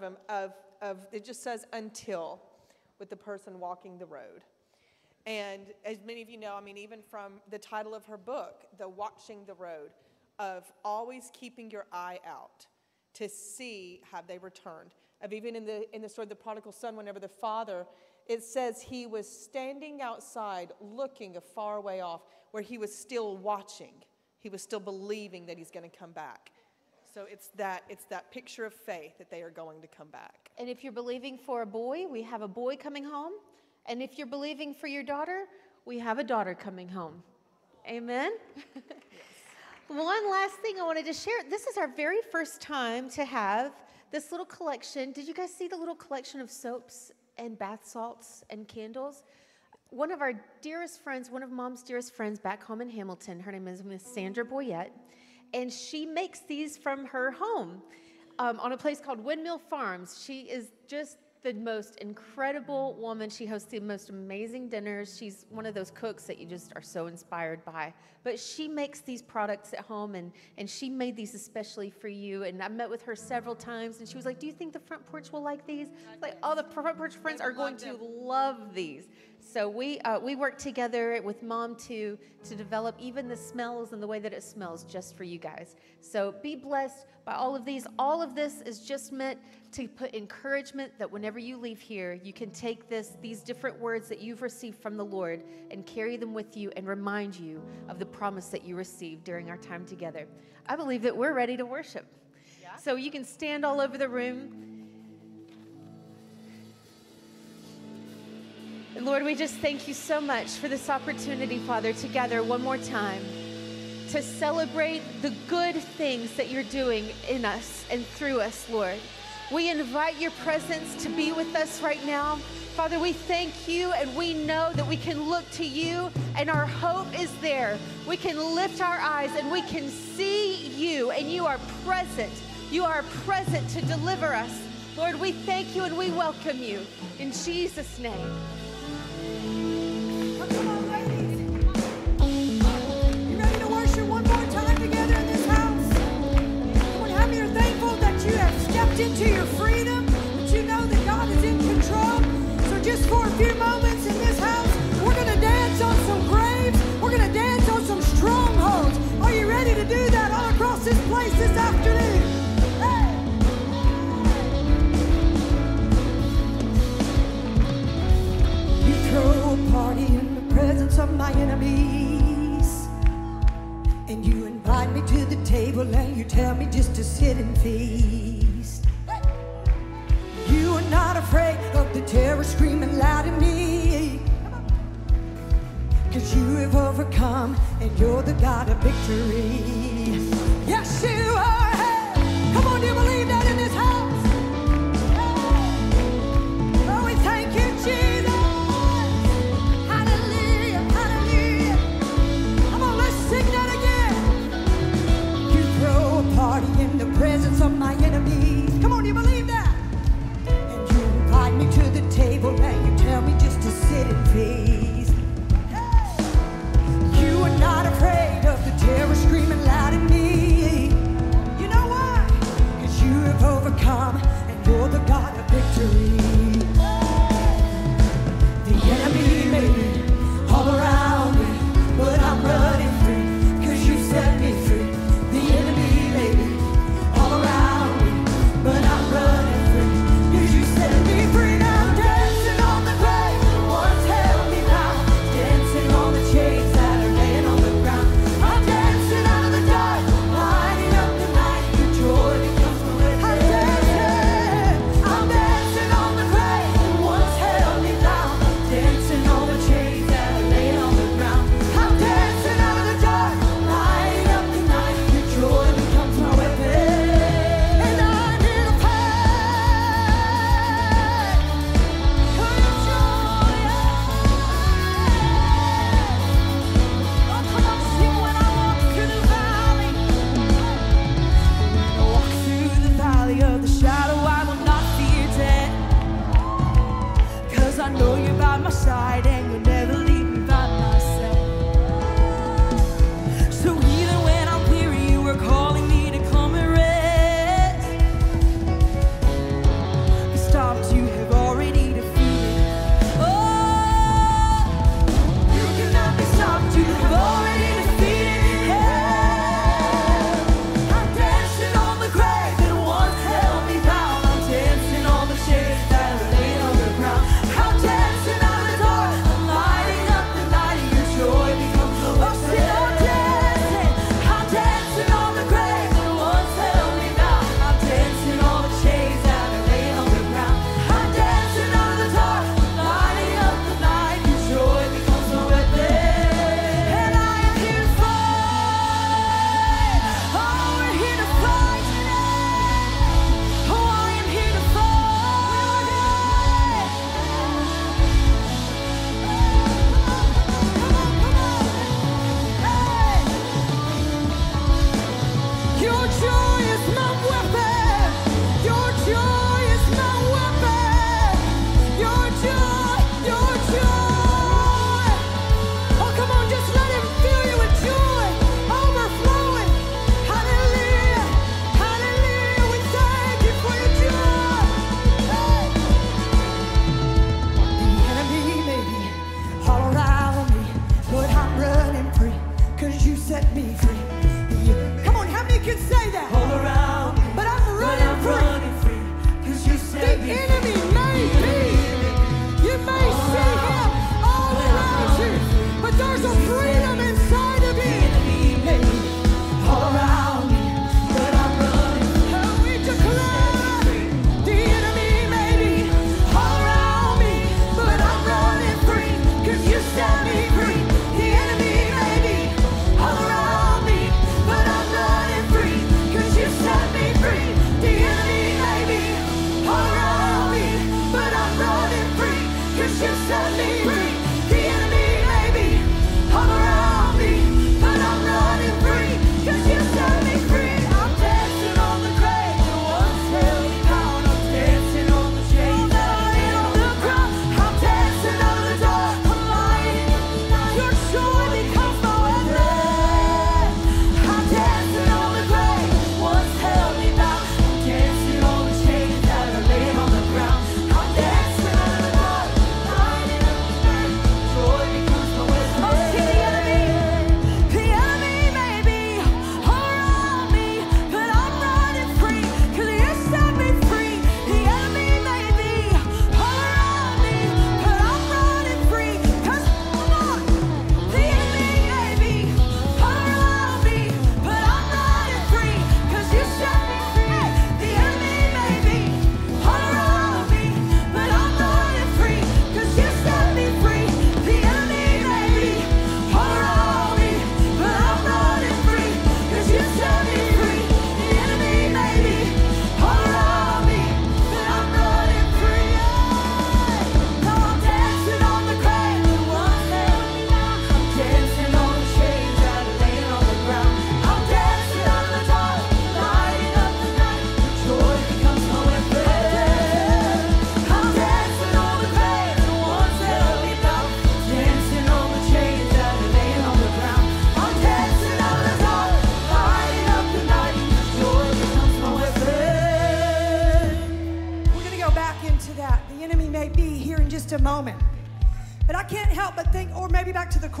of of, of it just says until with the person walking the road. And as many of you know, I mean, even from the title of her book, The Watching the Road, of always keeping your eye out to see have they returned. Of even in the in the story of the prodigal son, whenever the father, it says he was standing outside looking a far way off, where he was still watching. He was still believing that he's going to come back. So it's that it's that picture of faith that they are going to come back. And if you're believing for a boy, we have a boy coming home. And if you're believing for your daughter, we have a daughter coming home. Amen. yes. One last thing I wanted to share. This is our very first time to have this little collection. Did you guys see the little collection of soaps and bath salts and candles? One of our dearest friends, one of mom's dearest friends back home in Hamilton, her name is Miss Sandra Boyette and she makes these from her home um, on a place called Windmill Farms. She is just the most incredible woman. She hosts the most amazing dinners. She's one of those cooks that you just are so inspired by. But she makes these products at home, and, and she made these especially for you. And I met with her several times, and she was like, Do you think the front porch will like these? Like, all the front porch friends are going to love these. So we, uh, we work together with mom to, to develop even the smells and the way that it smells just for you guys. So be blessed by all of these. All of this is just meant to put encouragement that whenever you leave here, you can take this, these different words that you've received from the Lord and carry them with you and remind you of the promise that you received during our time together. I believe that we're ready to worship. Yeah. So you can stand all over the room. Lord, we just thank you so much for this opportunity, Father, together one more time to celebrate the good things that you're doing in us and through us, Lord. We invite your presence to be with us right now. Father, we thank you and we know that we can look to you and our hope is there. We can lift our eyes and we can see you and you are present. You are present to deliver us. Lord, we thank you and we welcome you. In Jesus' name. Into your freedom, but you know that God is in control. So just for a few moments in this house, we're going to dance on some graves. We're going to dance on some strongholds. Are you ready to do that all across this place this afternoon? You throw a party in the presence of my enemies. And you invite me to the table and you tell me just to sit and feast not afraid of the terror screaming loud at me. Cause you have overcome and you're the God of victory. Yes, you and you tell me just to sit. You are not afraid of the terror screaming loud at me. You know why? You have overcome and you're the God of victory.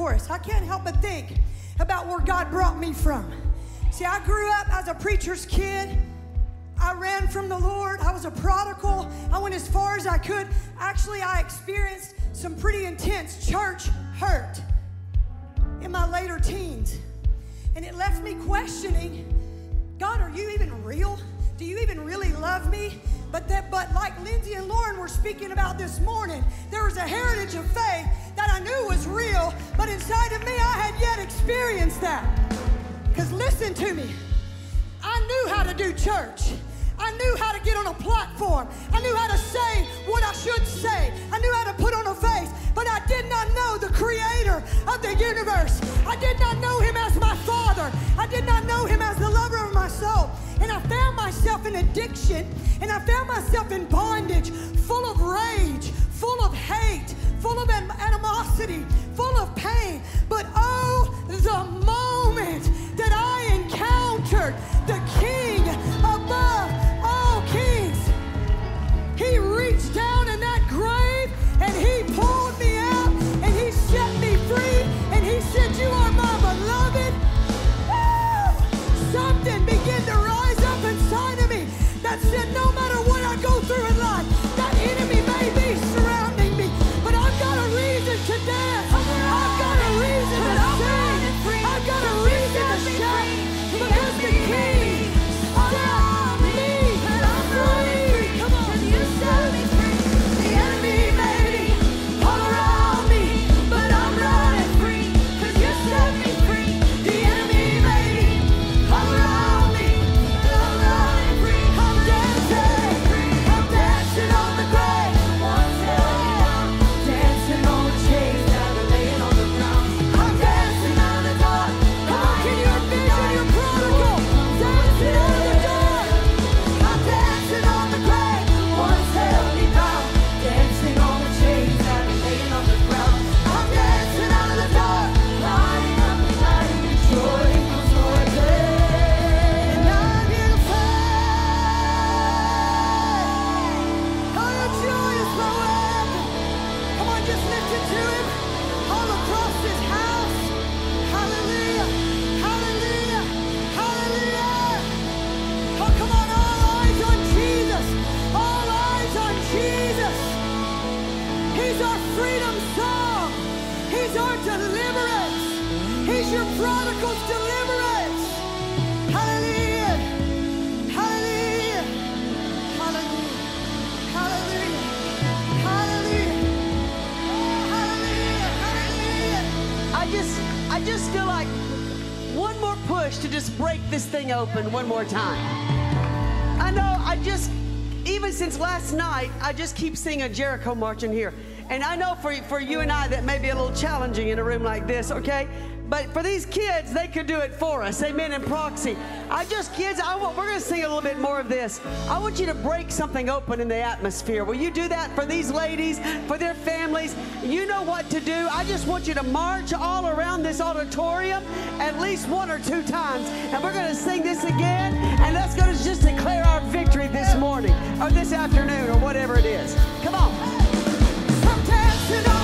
Chorus, I can't help but think about where God brought me from. See, I grew up as a preacher's kid. I ran from the Lord. I was a prodigal. I went as far as I could. Actually, I experienced some pretty intense church hurt in my later teens. And it left me questioning God, are you even real? Do you even really love me? But that, but like Lindsay and Lauren were speaking about this morning, church. I knew how to get on a platform. I knew how to say what I should say. I knew how to put on a face, but I did not know the creator of the universe. I did not know him as my father. I did not know him as the lover of my soul. And I found myself in addiction and I found myself in bondage, full of rage, full of hate, full of animosity, full of pain. But oh, the this thing open one more time. I know, I just, even since last night, I just keep seeing a Jericho march in here. And I know for, for you and I that may be a little challenging in a room like this, okay? But for these kids, they could do it for us. Amen. In proxy. I just, kids, I want, we're going to sing a little bit more of this. I want you to break something open in the atmosphere. Will you do that for these ladies, for their families? You know what to do. I just want you to march all around this auditorium at least one or two times. And we're going to sing this again. And let's go to just declare our victory this morning or this afternoon or whatever it is. Come on. On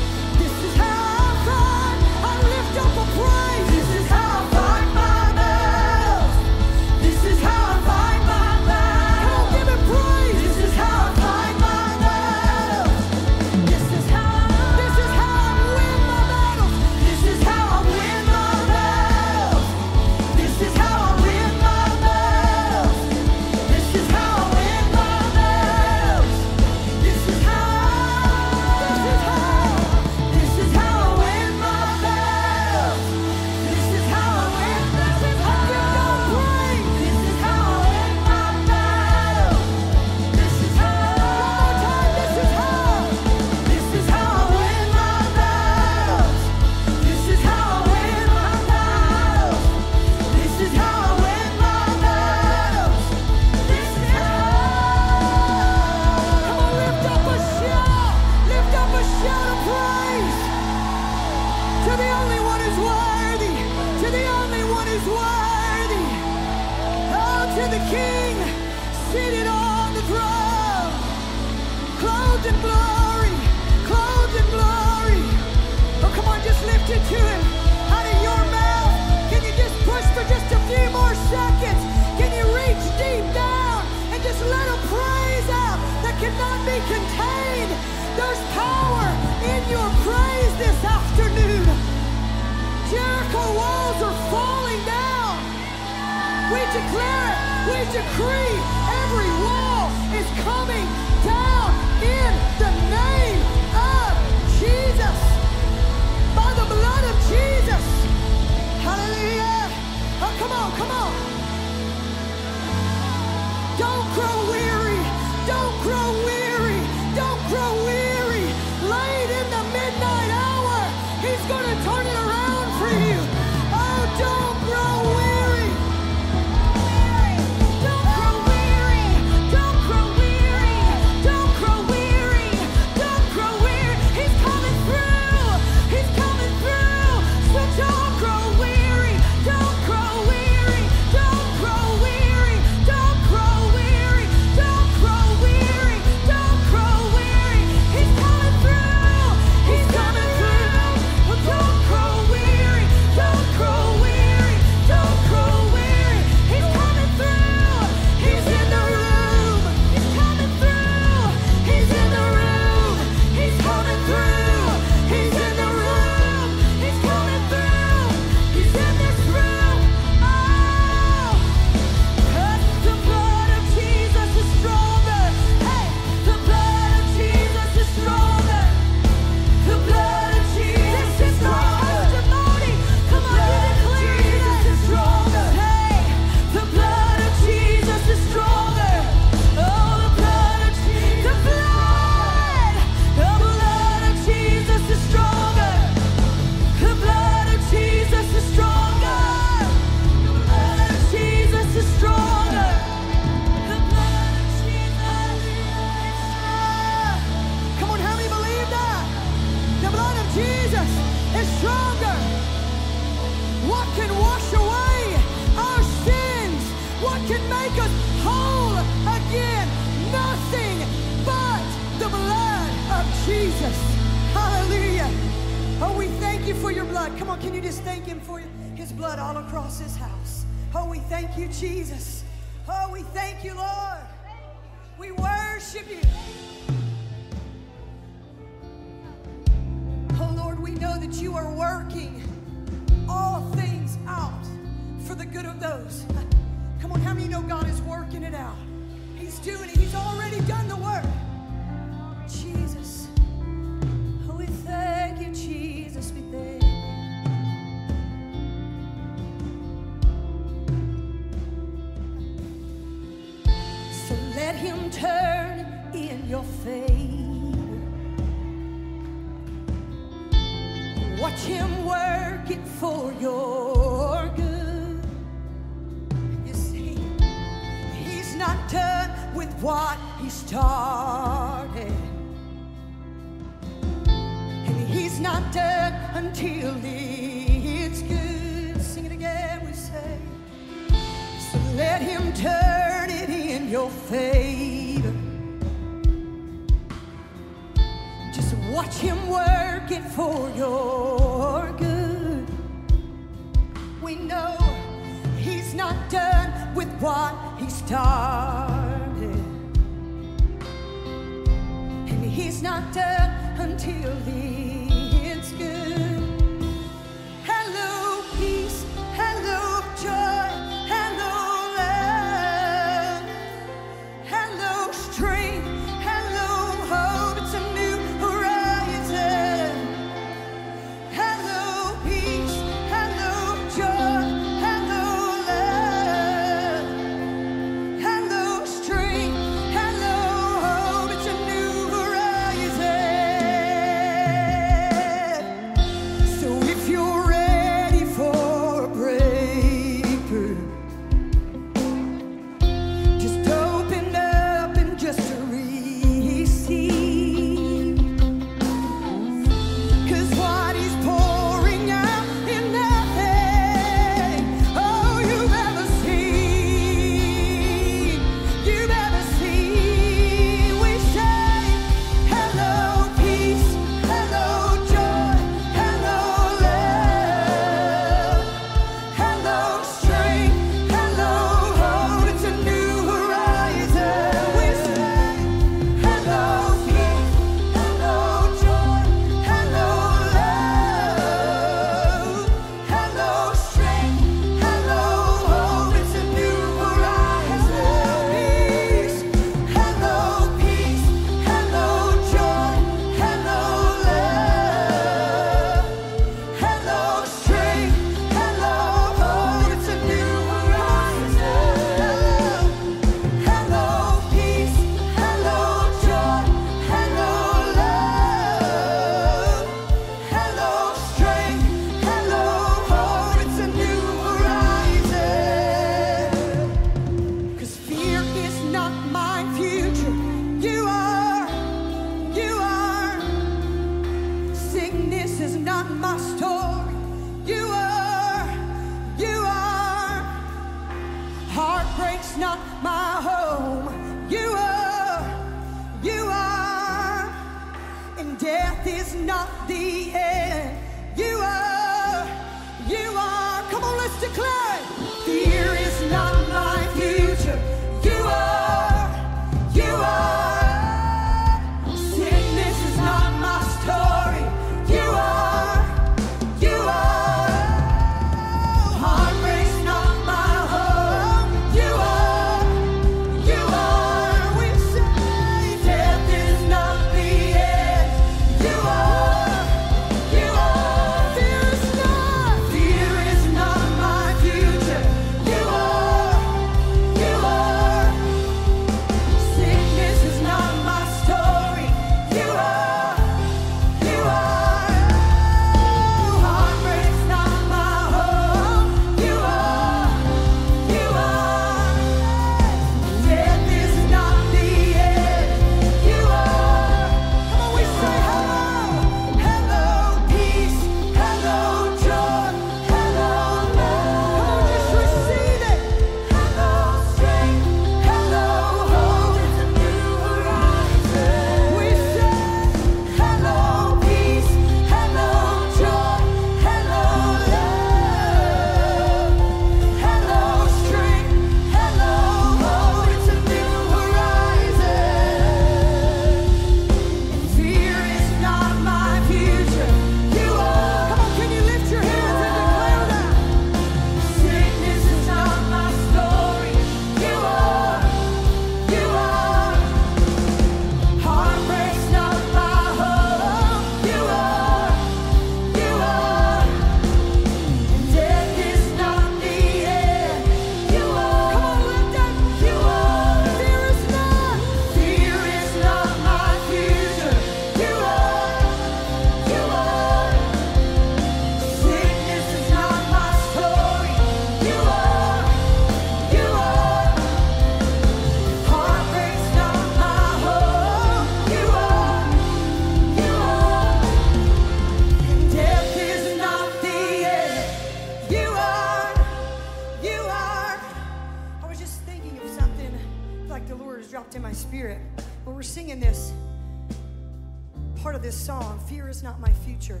future.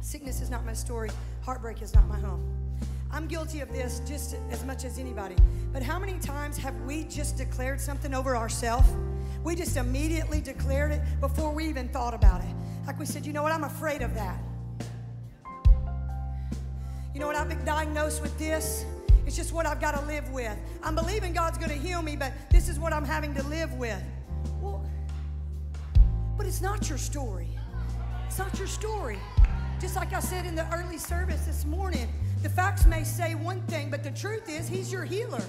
Sickness is not my story. Heartbreak is not my home. I'm guilty of this just as much as anybody. But how many times have we just declared something over ourselves? We just immediately declared it before we even thought about it. Like we said, you know what? I'm afraid of that. You know what? I've been diagnosed with this. It's just what I've got to live with. I'm believing God's going to heal me, but this is what I'm having to live with. Well, but it's not your story. Not your story. Just like I said in the early service this morning, the facts may say one thing, but the truth is, He's your healer.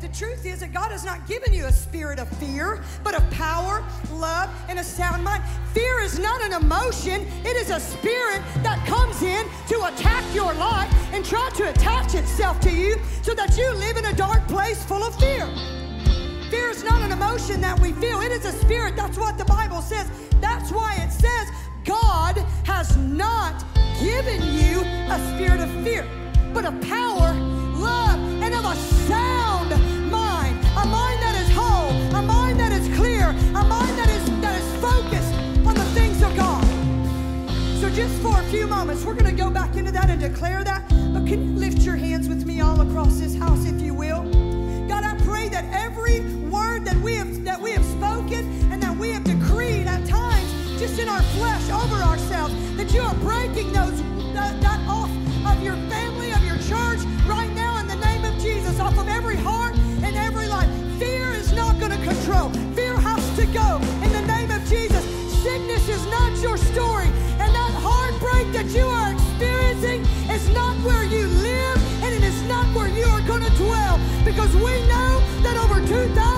The truth is that God has not given you a spirit of fear, but of power, love, and a sound mind. Fear is not an emotion, it is a spirit that comes in to attack your life and try to attach itself to you so that you live in a dark place full of fear. Fear is not an emotion that we feel, it is a spirit. That's what the Bible says. That's why it says God has not given you a spirit of fear, but of power, love, and of a sound mind. A mind that is whole, a mind that is clear, a mind that is that is focused on the things of God. So just for a few moments, we're going to go back into that and declare that. But can you lift your hands with me all across this house, if you will? God, I pray that every word that we have that we have spoken and that we have decreed at times, just in our flesh over ourselves, that you are breaking those that, off of your family, of your church, right now in the name of Jesus, off of every heart and every life. Fear is not going to control. Fear has to go in the name of Jesus. Sickness is not your story, and that heartbreak that you are experiencing is not where you live, and it is not where you are going to dwell. Because we know that over 2,000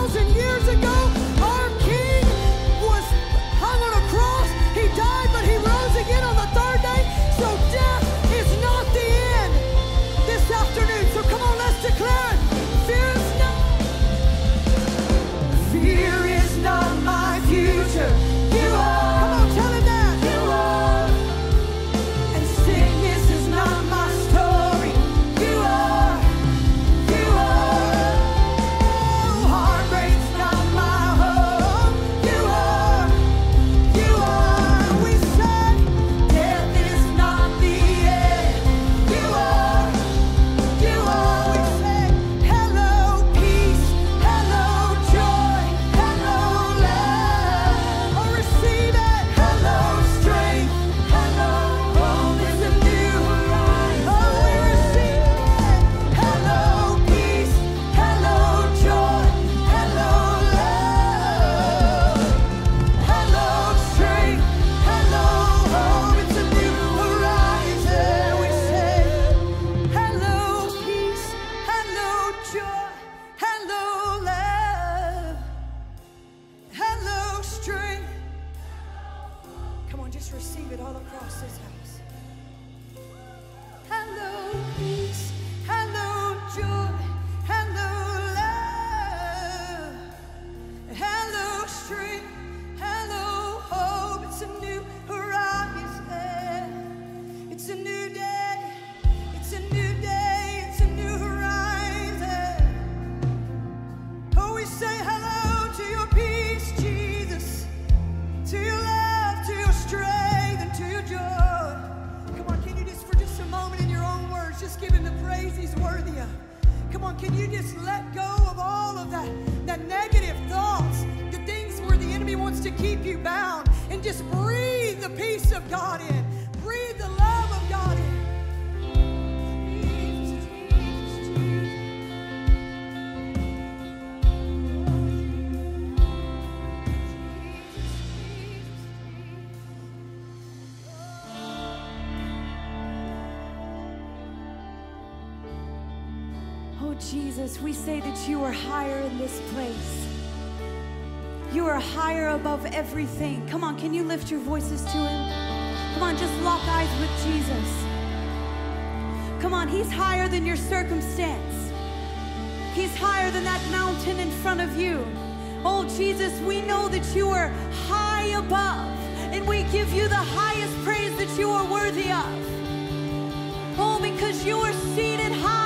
say that you are higher in this place. You are higher above everything. Come on, can you lift your voices to him? Come on, just lock eyes with Jesus. Come on, he's higher than your circumstance. He's higher than that mountain in front of you. Oh, Jesus, we know that you are high above, and we give you the highest praise that you are worthy of. Oh, because you are seated high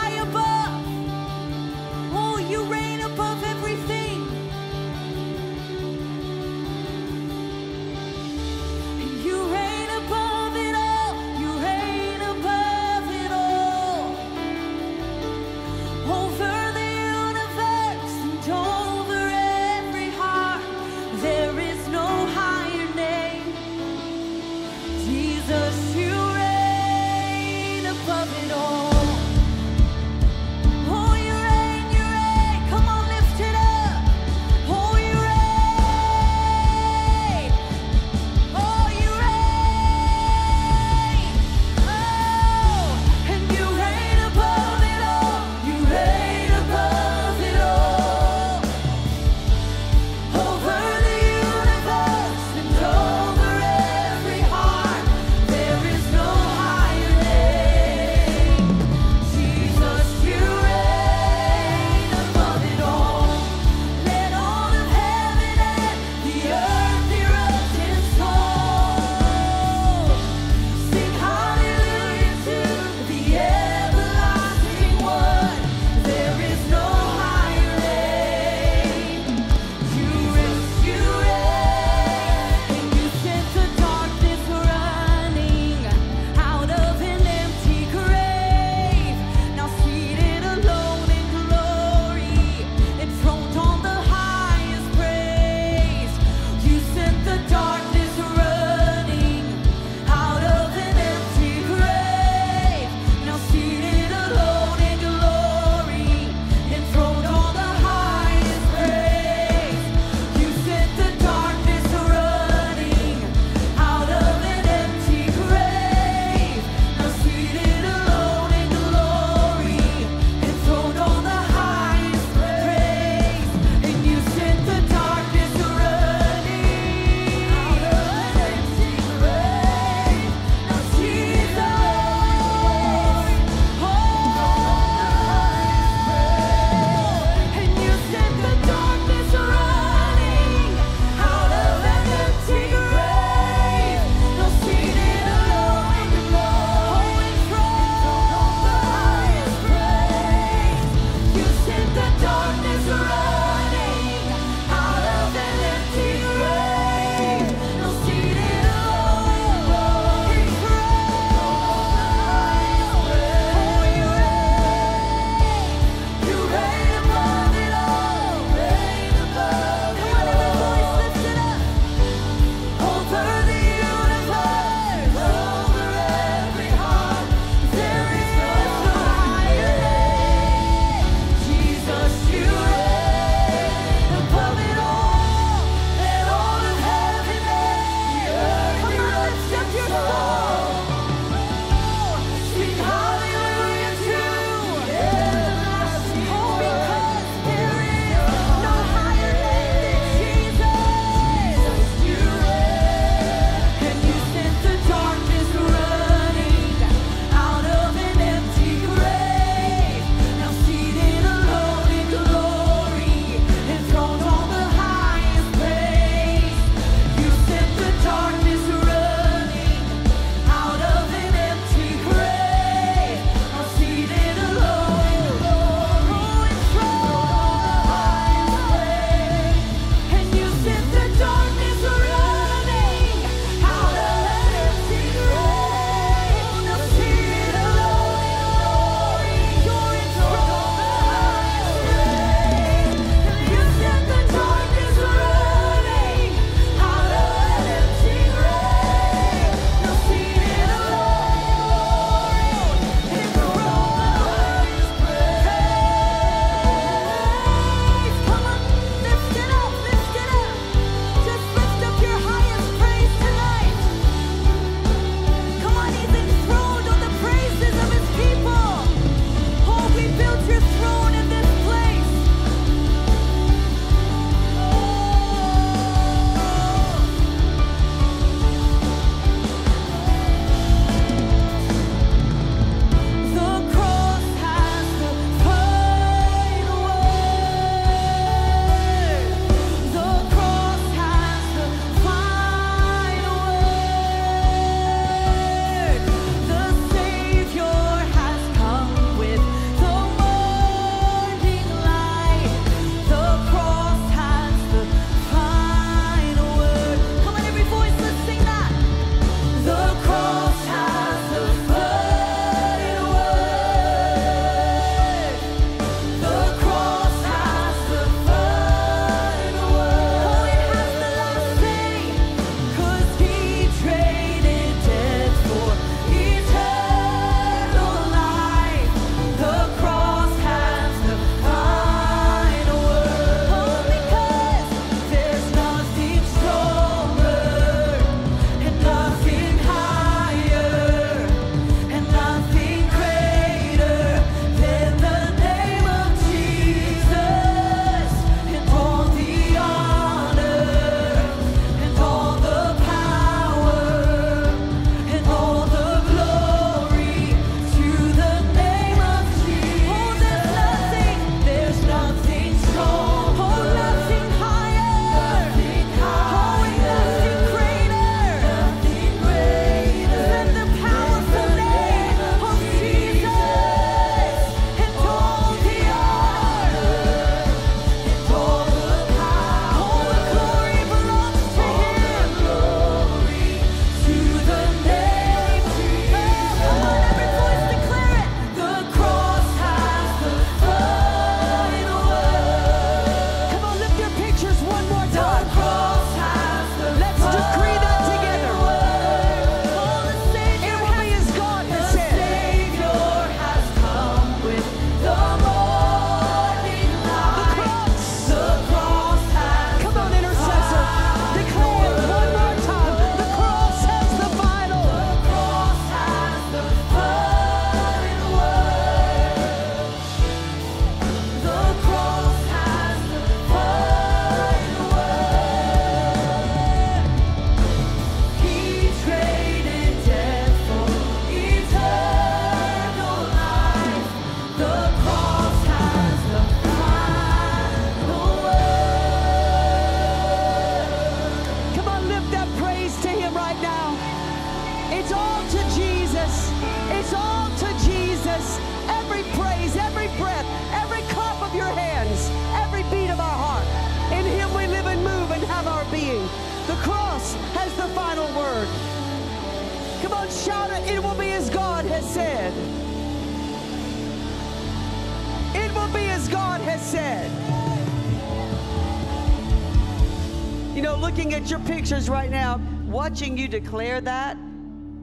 watching you declare that,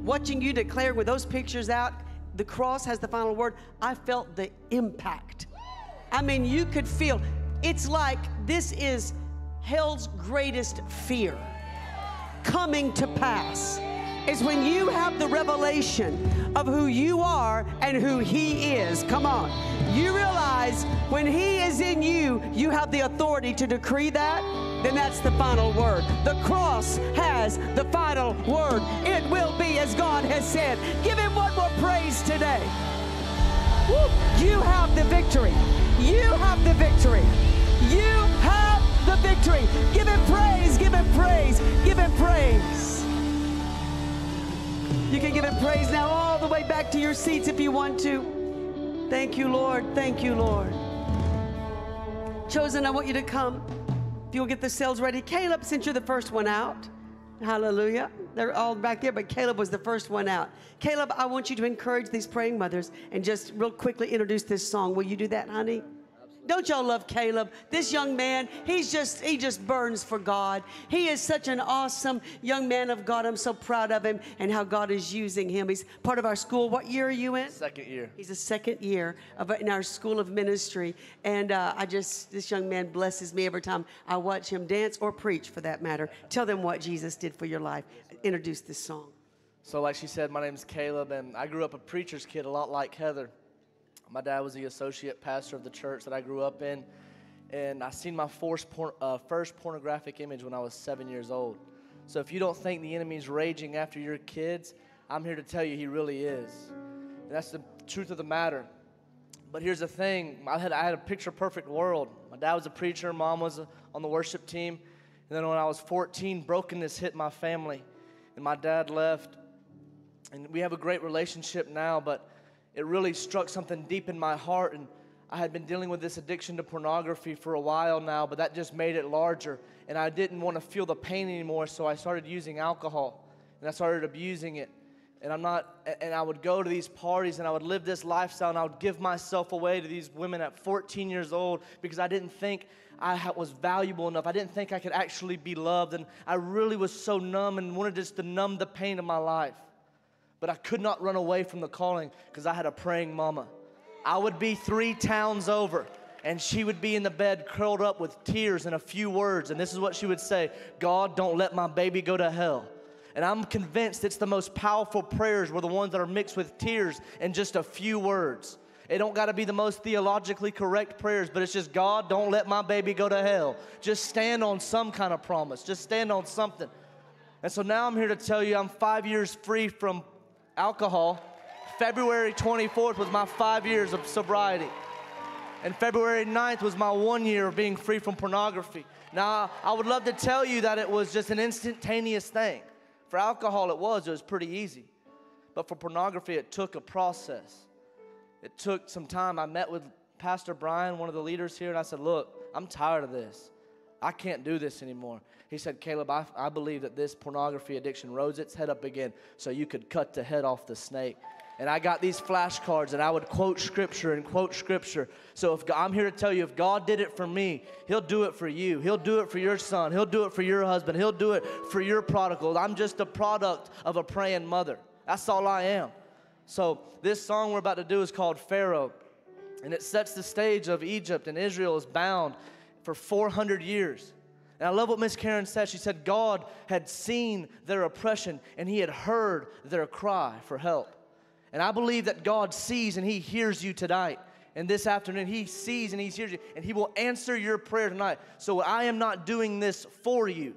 watching you declare with those pictures out, the cross has the final word. I felt the impact. I mean, you could feel it's like this is hell's greatest fear coming to pass is when you have the revelation of who you are and who He is. Come on. You realize when He is in you, you have the authority to decree that, then that's the final word. The cross has the final word. It will be as God has said. Give Him one more praise today. Woo. You have the victory. You have the victory. You have the victory. Give Him praise. Give Him praise. Give Him praise. You can give him praise now all the way back to your seats if you want to. Thank you, Lord. Thank you, Lord. Chosen, I want you to come. If you'll get the cells ready. Caleb, since you're the first one out, hallelujah. They're all back there, but Caleb was the first one out. Caleb, I want you to encourage these praying mothers and just real quickly introduce this song. Will you do that, honey? Don't y'all love Caleb? This young man, he's just he just burns for God. He is such an awesome young man of God. I'm so proud of him and how God is using him. He's part of our school. What year are you in? Second year. He's a second year of, in our school of ministry, and uh, I just this young man blesses me every time I watch him dance or preach, for that matter. Tell them what Jesus did for your life. Introduce this song. So, like she said, my name's Caleb, and I grew up a preacher's kid, a lot like Heather. My dad was the associate pastor of the church that I grew up in, and I seen my first, por- uh, first pornographic image when I was seven years old. So, if you don't think the enemy's raging after your kids, I'm here to tell you he really is. And that's the truth of the matter. But here's the thing I had, I had a picture perfect world. My dad was a preacher, mom was a, on the worship team. And then when I was 14, brokenness hit my family, and my dad left. And we have a great relationship now, but it really struck something deep in my heart. And I had been dealing with this addiction to pornography for a while now, but that just made it larger. And I didn't want to feel the pain anymore, so I started using alcohol and I started abusing it. And I'm not, and I would go to these parties and I would live this lifestyle and I would give myself away to these women at 14 years old because I didn't think I was valuable enough. I didn't think I could actually be loved. And I really was so numb and wanted just to numb the pain of my life. But I could not run away from the calling because I had a praying mama. I would be three towns over and she would be in the bed curled up with tears and a few words. And this is what she would say God, don't let my baby go to hell. And I'm convinced it's the most powerful prayers were the ones that are mixed with tears and just a few words. It don't got to be the most theologically correct prayers, but it's just God, don't let my baby go to hell. Just stand on some kind of promise. Just stand on something. And so now I'm here to tell you I'm five years free from alcohol. February 24th was my five years of sobriety. And February 9th was my one year of being free from pornography. Now, I would love to tell you that it was just an instantaneous thing. For alcohol, it was, it was pretty easy. But for pornography, it took a process. It took some time. I met with Pastor Brian, one of the leaders here, and I said, Look, I'm tired of this. I can't do this anymore. He said, Caleb, I, I believe that this pornography addiction rose its head up again so you could cut the head off the snake. And I got these flashcards and I would quote scripture and quote scripture. So if I'm here to tell you, if God did it for me, He'll do it for you. He'll do it for your son. He'll do it for your husband. He'll do it for your prodigal. I'm just a product of a praying mother. That's all I am. So this song we're about to do is called Pharaoh. And it sets the stage of Egypt and Israel is bound for 400 years. And I love what Miss Karen said. She said God had seen their oppression and he had heard their cry for help. And I believe that God sees and He hears you tonight. And this afternoon, He sees and He hears you, and He will answer your prayer tonight. So I am not doing this for you.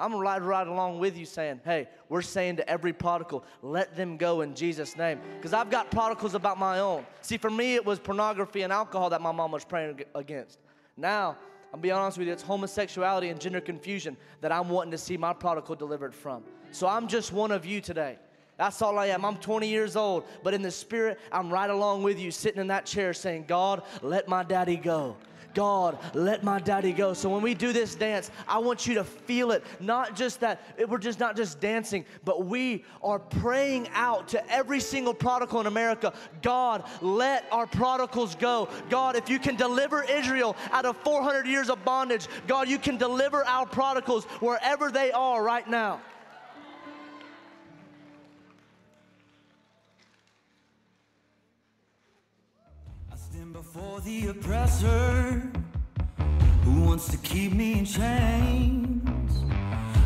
I'm right, right along with you saying, hey, we're saying to every prodigal, let them go in Jesus' name. Because I've got prodigals about my own. See, for me, it was pornography and alcohol that my mom was praying against. Now, I'll be honest with you, it's homosexuality and gender confusion that I'm wanting to see my prodigal delivered from. So I'm just one of you today. That's all I am. I'm 20 years old, but in the spirit, I'm right along with you, sitting in that chair saying, God, let my daddy go. God, let my daddy go. So when we do this dance, I want you to feel it. Not just that we're just not just dancing, but we are praying out to every single prodigal in America. God, let our prodigals go. God, if you can deliver Israel out of 400 years of bondage, God, you can deliver our prodigals wherever they are right now. Before the oppressor who wants to keep me in chains.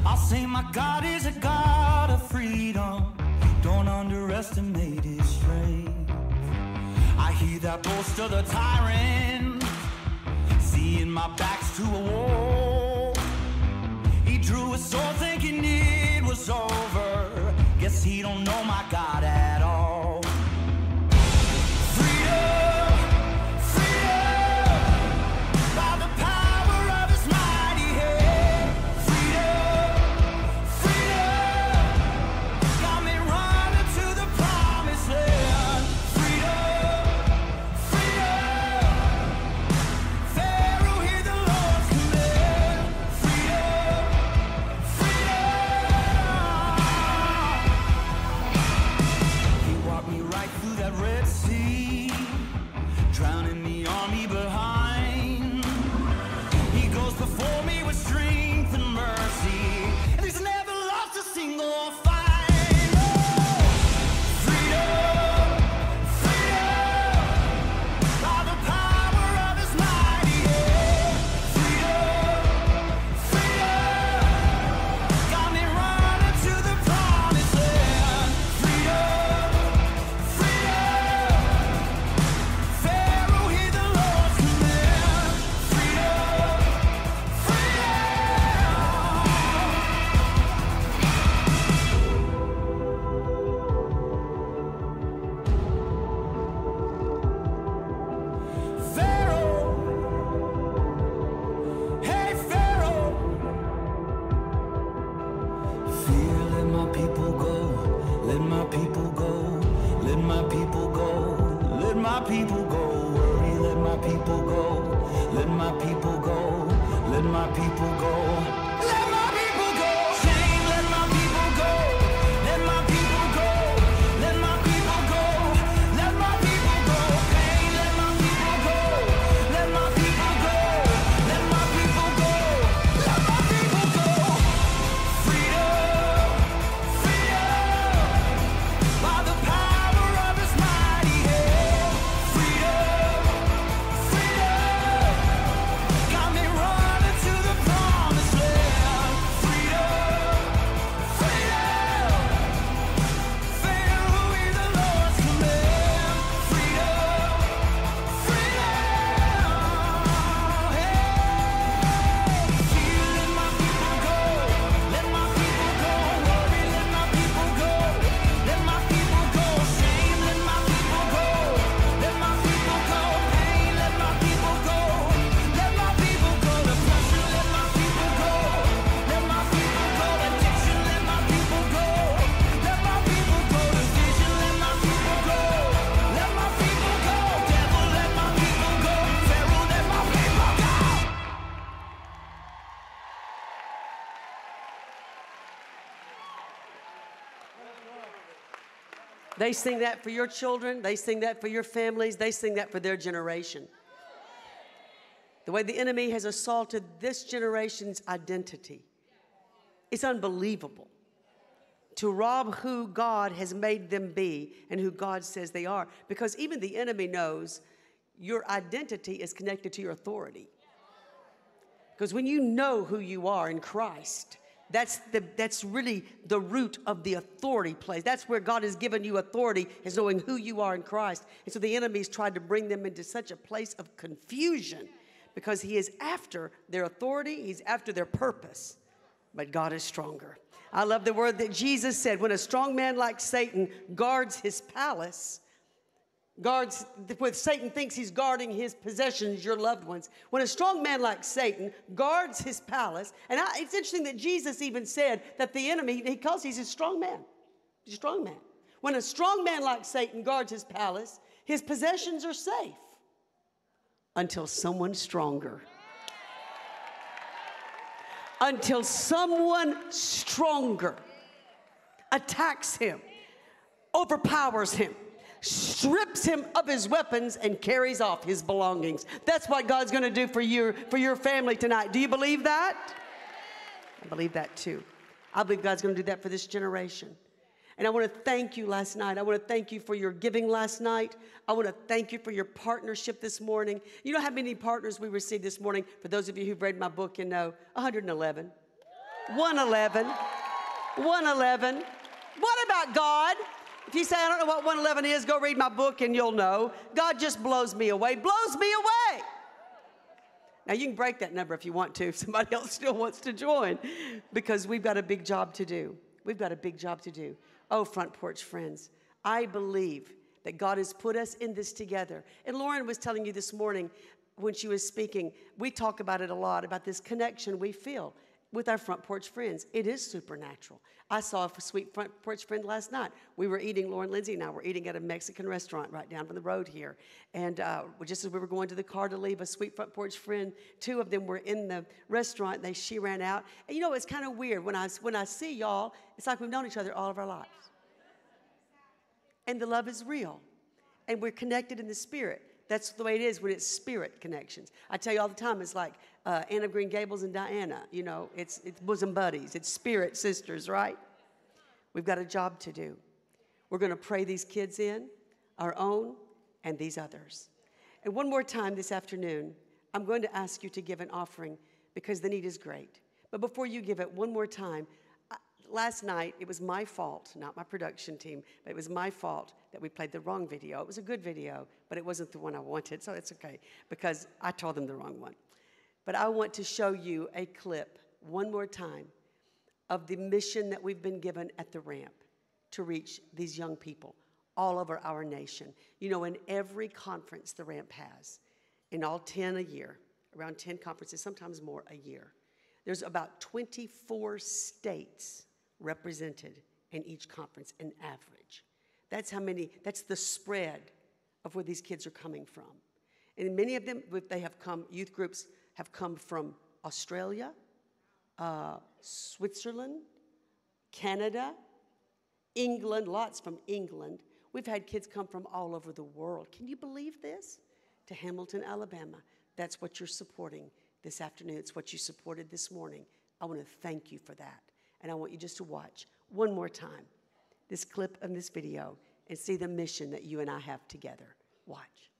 I'll say my God is a God of freedom. Don't underestimate his strength. I hear that boast of the tyrant, seeing my back's to a wall. He drew a sword thinking it was over. Guess he don't know my God They sing that for your children, they sing that for your families, they sing that for their generation. The way the enemy has assaulted this generation's identity. It's unbelievable to rob who God has made them be and who God says they are. Because even the enemy knows your identity is connected to your authority. Because when you know who you are in Christ, that's, the, that's really the root of the authority place. That's where God has given you authority, is knowing who you are in Christ. And so the enemy's tried to bring them into such a place of confusion because he is after their authority, he's after their purpose. But God is stronger. I love the word that Jesus said when a strong man like Satan guards his palace, guards, when Satan thinks he's guarding his possessions, your loved ones. When a strong man like Satan guards his palace, and I, it's interesting that Jesus even said that the enemy, he calls he's a strong man. He's a strong man. When a strong man like Satan guards his palace, his possessions are safe until someone stronger. Until someone stronger attacks him, overpowers him, strips him of his weapons, and carries off his belongings. That's what God's going to do for you, for your family tonight. Do you believe that? I believe that too. I believe God's going to do that for this generation. And I want to thank you last night. I want to thank you for your giving last night. I want to thank you for your partnership this morning. You know how many partners we received this morning? For those of you who've read my book, you know 111. 111. 111. What about God? If you say, I don't know what 111 is, go read my book and you'll know. God just blows me away, blows me away. Now, you can break that number if you want to, if somebody else still wants to join, because we've got a big job to do. We've got a big job to do. Oh, front porch friends, I believe that God has put us in this together. And Lauren was telling you this morning when she was speaking, we talk about it a lot about this connection we feel with our front porch friends. It is supernatural. I saw a sweet front porch friend last night. We were eating, Lauren Lindsay and I were eating at a Mexican restaurant right down from the road here. And uh, just as we were going to the car to leave, a sweet front porch friend, two of them were in the restaurant. They, she ran out. And you know, it's kind of weird. When I, when I see y'all, it's like we've known each other all of our lives. And the love is real. And we're connected in the spirit. That's the way it is when it's spirit connections. I tell you all the time, it's like uh, Green Gables and Diana. You know, it's, it's bosom buddies, it's spirit sisters, right? We've got a job to do. We're going to pray these kids in, our own, and these others. And one more time this afternoon, I'm going to ask you to give an offering because the need is great. But before you give it, one more time, last night, it was my fault, not my production team, but it was my fault that we played the wrong video. It was a good video, but it wasn't the one I wanted, so it's okay because I told them the wrong one. But I want to show you a clip one more time of the mission that we've been given at the ramp to reach these young people all over our nation. You know, in every conference the ramp has, in all 10 a year, around 10 conferences, sometimes more a year, there's about 24 states represented in each conference, an average. That's how many, that's the spread of where these kids are coming from. And many of them, they have come, youth groups have come from Australia, uh, Switzerland, Canada, England, lots from England. We've had kids come from all over the world. Can you believe this? To Hamilton, Alabama. That's what you're supporting this afternoon. It's what you supported this morning. I want to thank you for that. And I want you just to watch one more time this clip of this video and see the mission that you and I have together. Watch.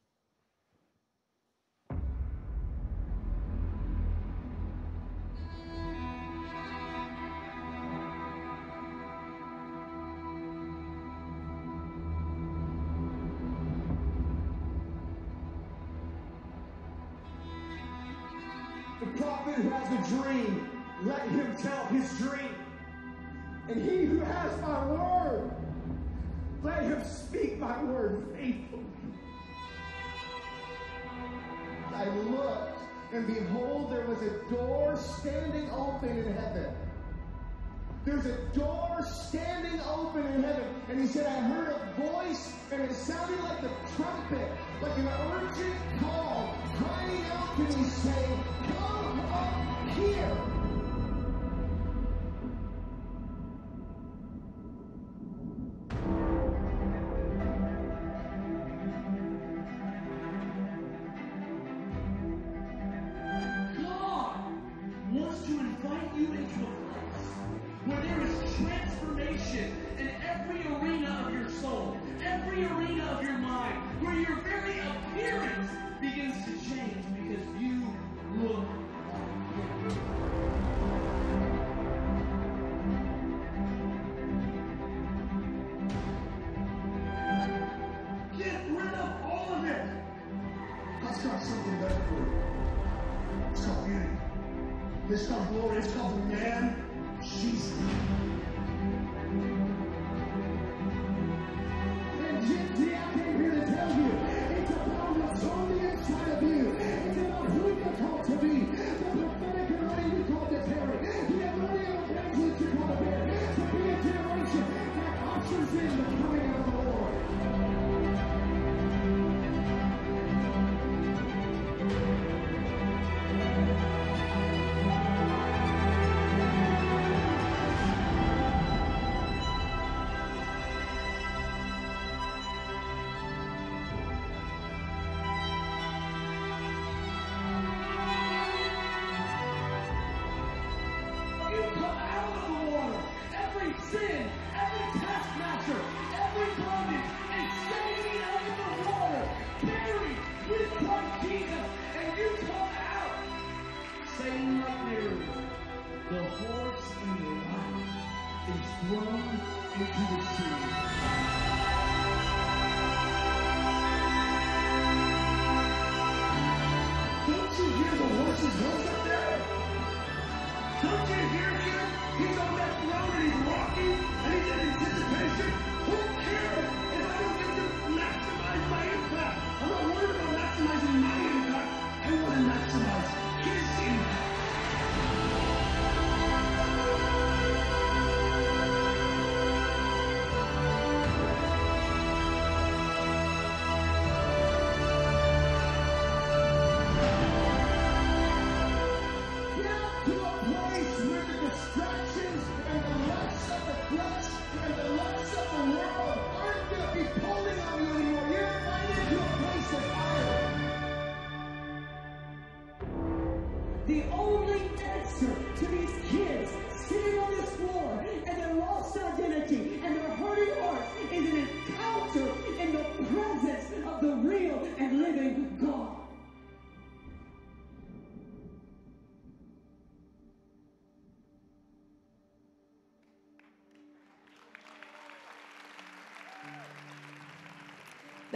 Open in heaven. There's a door standing open in heaven. And he said, I heard a voice, and it sounded like a trumpet, like an urgent call, crying out to me, saying, Come up here.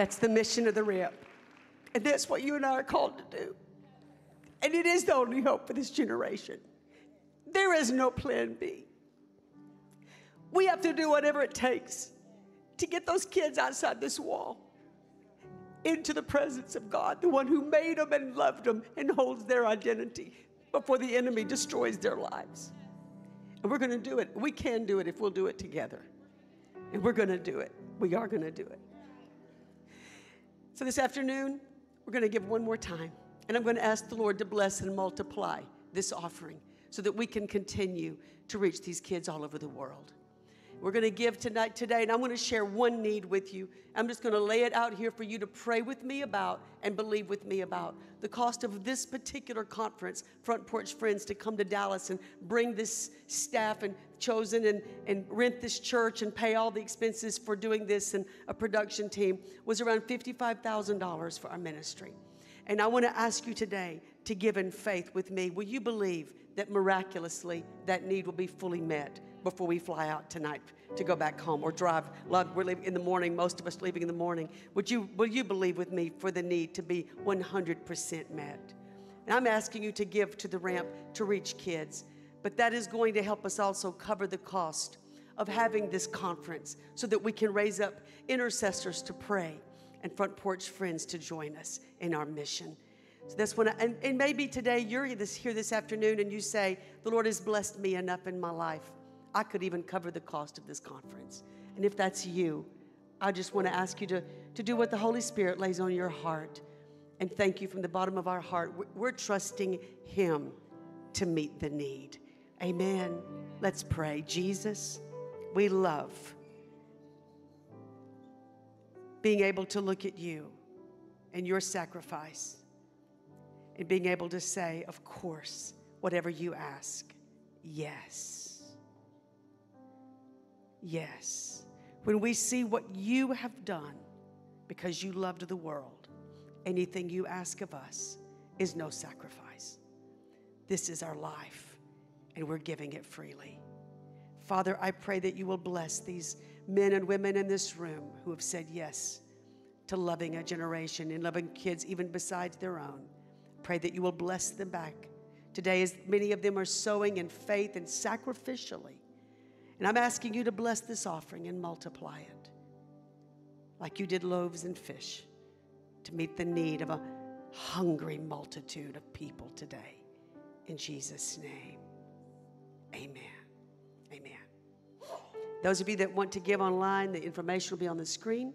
That's the mission of the ramp. And that's what you and I are called to do. And it is the only hope for this generation. There is no plan B. We have to do whatever it takes to get those kids outside this wall into the presence of God, the one who made them and loved them and holds their identity before the enemy destroys their lives. And we're going to do it. We can do it if we'll do it together. And we're going to do it. We are going to do it. So this afternoon, we're going to give one more time. And I'm going to ask the Lord to bless and multiply this offering so that we can continue to reach these kids all over the world. We're going to give tonight, today, and I'm going to share one need with you. I'm just going to lay it out here for you to pray with me about and believe with me about. The cost of this particular conference, Front Porch Friends, to come to Dallas and bring this staff and chosen and, and rent this church and pay all the expenses for doing this and a production team was around $55,000 for our ministry. And I want to ask you today to give in faith with me. Will you believe that miraculously that need will be fully met before we fly out tonight to go back home or drive? Love, we're leaving in the morning, most of us leaving in the morning. Would you, will you believe with me for the need to be 100% met? And I'm asking you to give to the ramp to reach kids, but that is going to help us also cover the cost of having this conference so that we can raise up intercessors to pray and front porch friends to join us in our mission. So that's when, I, and, and maybe today you're this, here this afternoon and you say, The Lord has blessed me enough in my life. I could even cover the cost of this conference. And if that's you, I just want to ask you to, to do what the Holy Spirit lays on your heart. And thank you from the bottom of our heart. We're, we're trusting Him to meet the need. Amen. Let's pray. Jesus, we love being able to look at you and your sacrifice and being able to say, Of course, whatever you ask, yes. Yes. When we see what you have done because you loved the world, anything you ask of us is no sacrifice. This is our life, and we're giving it freely. Father, I pray that you will bless these men and women in this room who have said yes to loving a generation and loving kids even besides their own. Pray that you will bless them back. Today, as many of them are sowing in faith and sacrificially. And I'm asking you to bless this offering and multiply it like you did loaves and fish to meet the need of a hungry multitude of people today. In Jesus' name, amen. Amen. Those of you that want to give online, the information will be on the screen.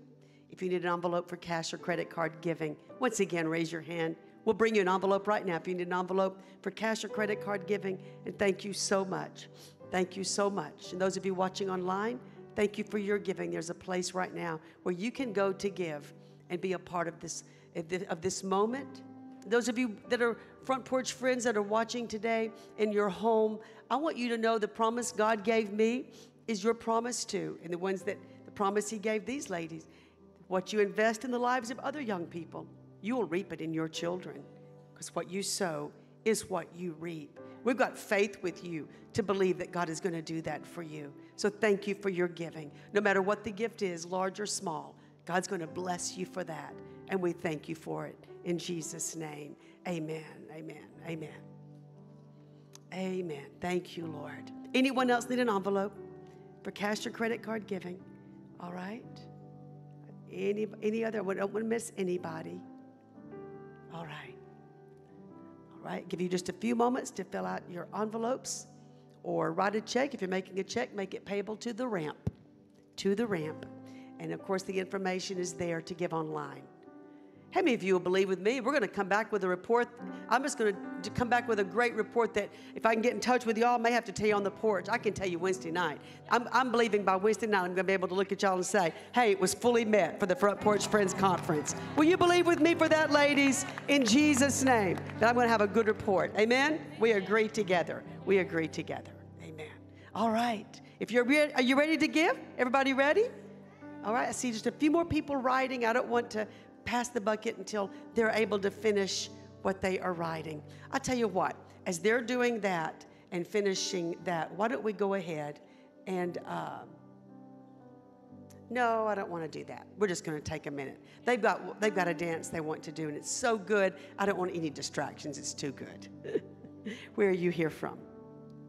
If you need an envelope for cash or credit card giving, once again, raise your hand. We'll bring you an envelope right now if you need an envelope for cash or credit card giving. And thank you so much. Thank you so much. And those of you watching online, thank you for your giving. There's a place right now where you can go to give and be a part of this, of this moment. Those of you that are front porch friends that are watching today in your home, I want you to know the promise God gave me is your promise too. And the ones that, the promise He gave these ladies. What you invest in the lives of other young people, you will reap it in your children. Because what you sow is what you reap. We've got faith with you to believe that God is going to do that for you. So thank you for your giving. No matter what the gift is, large or small, God's going to bless you for that. And we thank you for it. In Jesus' name, amen, amen, amen. Amen. Thank you, Lord. Anyone else need an envelope? for cash or credit card giving. All right? Any, any other? I don't want to miss anybody. All right. All right. Give you just a few moments to fill out your envelopes or write a check. If you're making a check, make it payable to the ramp. To the ramp. And of course, the information is there to give online. How many of you will believe with me? We're going to come back with a report. I'm just going to come back with a great report that if I can get in touch with y'all, I may have to tell you on the porch. I can tell you Wednesday night. I'm, I'm believing by Wednesday night, I'm going to be able to look at y'all and say, hey, it was fully met for the Front Porch Friends Conference. Will you believe with me for that, ladies? In Jesus' name, that I'm going to have a good report. Amen? We agree together. We agree together. Amen. All right. If you're re- are you ready to give? Everybody ready? All right. I see just a few more people writing. I don't want to pass the bucket until they're able to finish what they are writing. I'll tell you what, as they're doing that and finishing that, why don't we go ahead and. Uh, no, I don't want to do that. We're just going to take a minute. They've got they've got a dance they want to do, and it's so good. I don't want any distractions. It's too good. Where are you here from?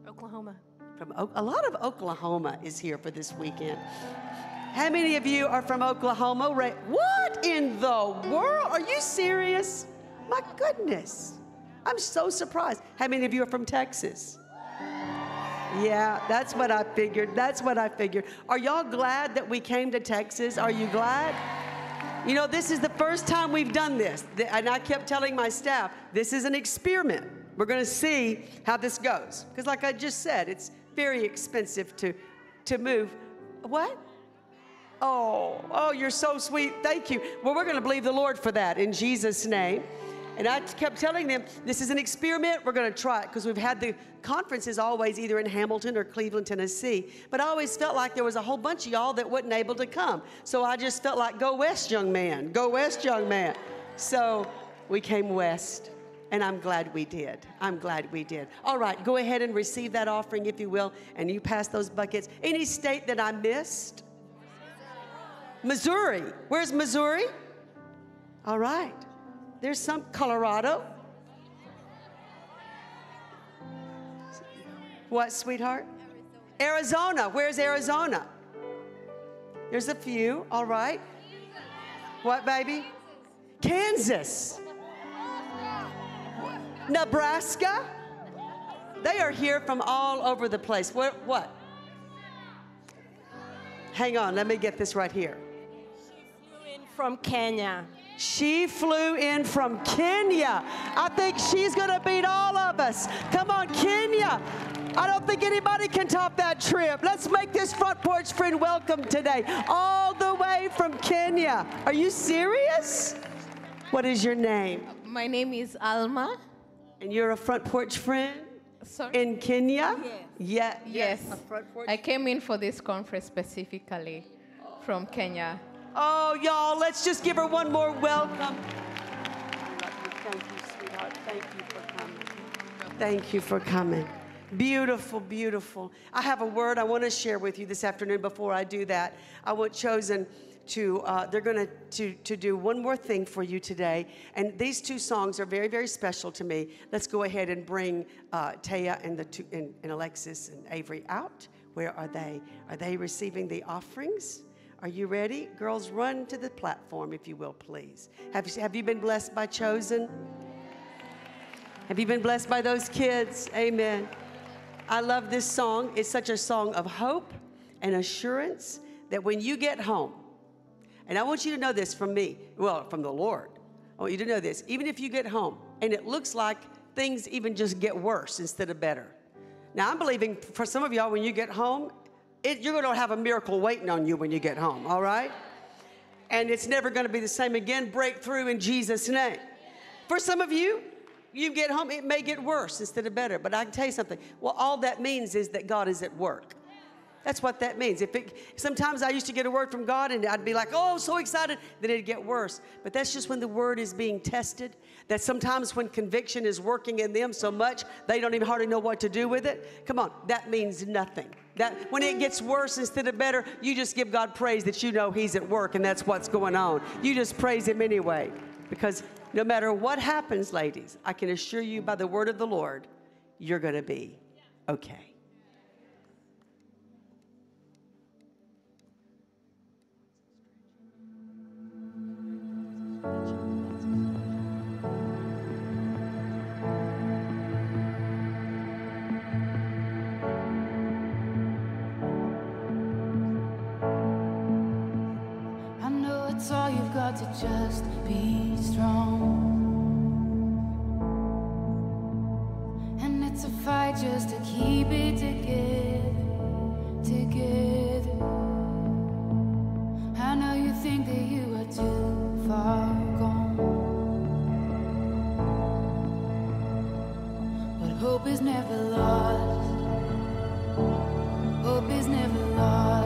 Oklahoma. From O- a lot of Oklahoma is here for this weekend. How many of you are from Oklahoma? What in the world? Are you serious? My goodness. I'm so surprised. How many of you are from Texas? Yeah, that's what I figured. That's what I figured. Are y'all glad that we came to Texas? Are you glad? You know, this is the first time we've done this. And I kept telling my staff, this is an experiment. We're going to see how this goes. Because, like I just said, it's very expensive to, to move. What? Oh, oh, you're so sweet. Thank you. Well, we're going to believe the Lord for that in Jesus' name. And I kept telling them, this is an experiment. We're going to try it because we've had the conferences always either in Hamilton or Cleveland, Tennessee. But I always felt like there was a whole bunch of y'all that wasn't able to come. So I just felt like, go west, young man. Go west, young man. So we came west. And I'm glad we did. I'm glad we did. All right, go ahead and receive that offering, if you will, and you pass those buckets. Any state that I missed? Missouri. Where's Missouri? All right. There's some Colorado. What, sweetheart? Arizona. Where's Arizona? There's a few. All right. What, baby? Kansas. Nebraska. They are here from all over the place. What? What? Hang on, let me get this right here. From Kenya. She flew in from Kenya. I think she's going to beat all of us. Come on, Kenya. I don't think anybody can top that trip. Let's make this front porch friend welcome today, all the way from Kenya. Are you serious? What is your name? My name is Alma. And you're a front porch friend Sorry? in Kenya? Yeah. yes. A front porch I came in for this conference specifically from Kenya. Oh, y'all, let's just give her one more welcome. Thank you, sweetheart. Thank you for coming. Thank you for coming. Beautiful, beautiful. I have a word I want to share with you this afternoon. Before I do that, I want Chosen to, uh, they're going to, to, do one more thing for you today. And these two songs are very, very special to me. Let's go ahead and bring uh, Taya and, the two, and, and Alexis and Avery out. Where are they? Are they receiving the offerings? Are you ready? Girls, run to the platform, if you will, please. Have, you- have you been blessed by Chosen? Have you been blessed by those kids? Amen. I love this song. It's such a song of hope and assurance that when you get home, and I want you to know this from me, well, from the Lord. I want you to know this. Even if you get home and it looks like things even just get worse instead of better. Now, I'm believing for some of y'all, when you get home, it, you're going to have a miracle waiting on you when you get home, all right? And it's never going to be the same again. Breakthrough in Jesus' name. For some of you, you get home, it may get worse instead of better. But I can tell you something. Well, all that means is that God is at work. That's what that means. If it, sometimes I used to get a word from God and I'd be like, oh, so excited, then it'd get worse. But that's just when the word is being tested. That sometimes when conviction is working in them so much, they don't even hardly know what to do with it. Come on, that means nothing. That when it gets worse instead of better, you just give God praise that you know He's at work and that's what's going on. You just praise Him anyway. Because no matter what happens, ladies, I can assure you by the word of the Lord, you're going to be okay. All to just be strong. And it's a fight just to keep it together, together. I know you think that you are too far gone. But hope is never lost. Hope is never lost.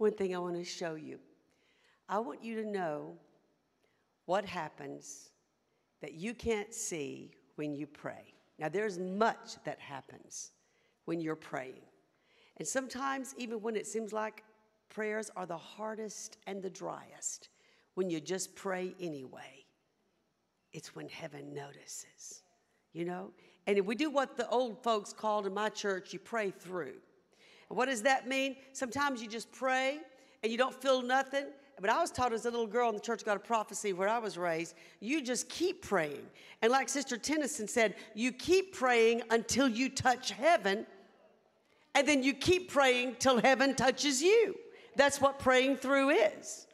One thing I want to show you. I want you to know what happens that you can't see when you pray. Now, there's much that happens when you're praying. And sometimes, even when it seems like prayers are the hardest and the driest, when you just pray anyway, it's when heaven notices, you know? And if we do what the old folks called in my church, you pray through. What does that mean? Sometimes you just pray and you don't feel nothing. But I was taught as a little girl in the church God of Prophecy where I was raised, you just keep praying. And like Sister Tennyson said, you keep praying until you touch heaven, and then you keep praying till heaven touches you. That's what praying through is.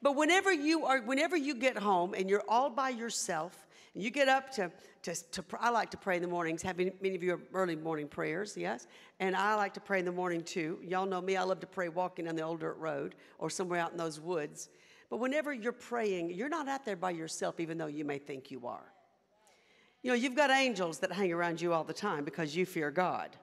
But whenever you are, whenever you get home and you're all by yourself, you get up to, to, to I like to pray in the mornings. Have many, many of you early morning prayers, yes? And I like to pray in the morning too. Y'all know me, I love to pray walking on the old dirt road or somewhere out in those woods. But whenever you're praying, you're not out there by yourself, even though you may think you are. You know, you've got angels that hang around you all the time because you fear God.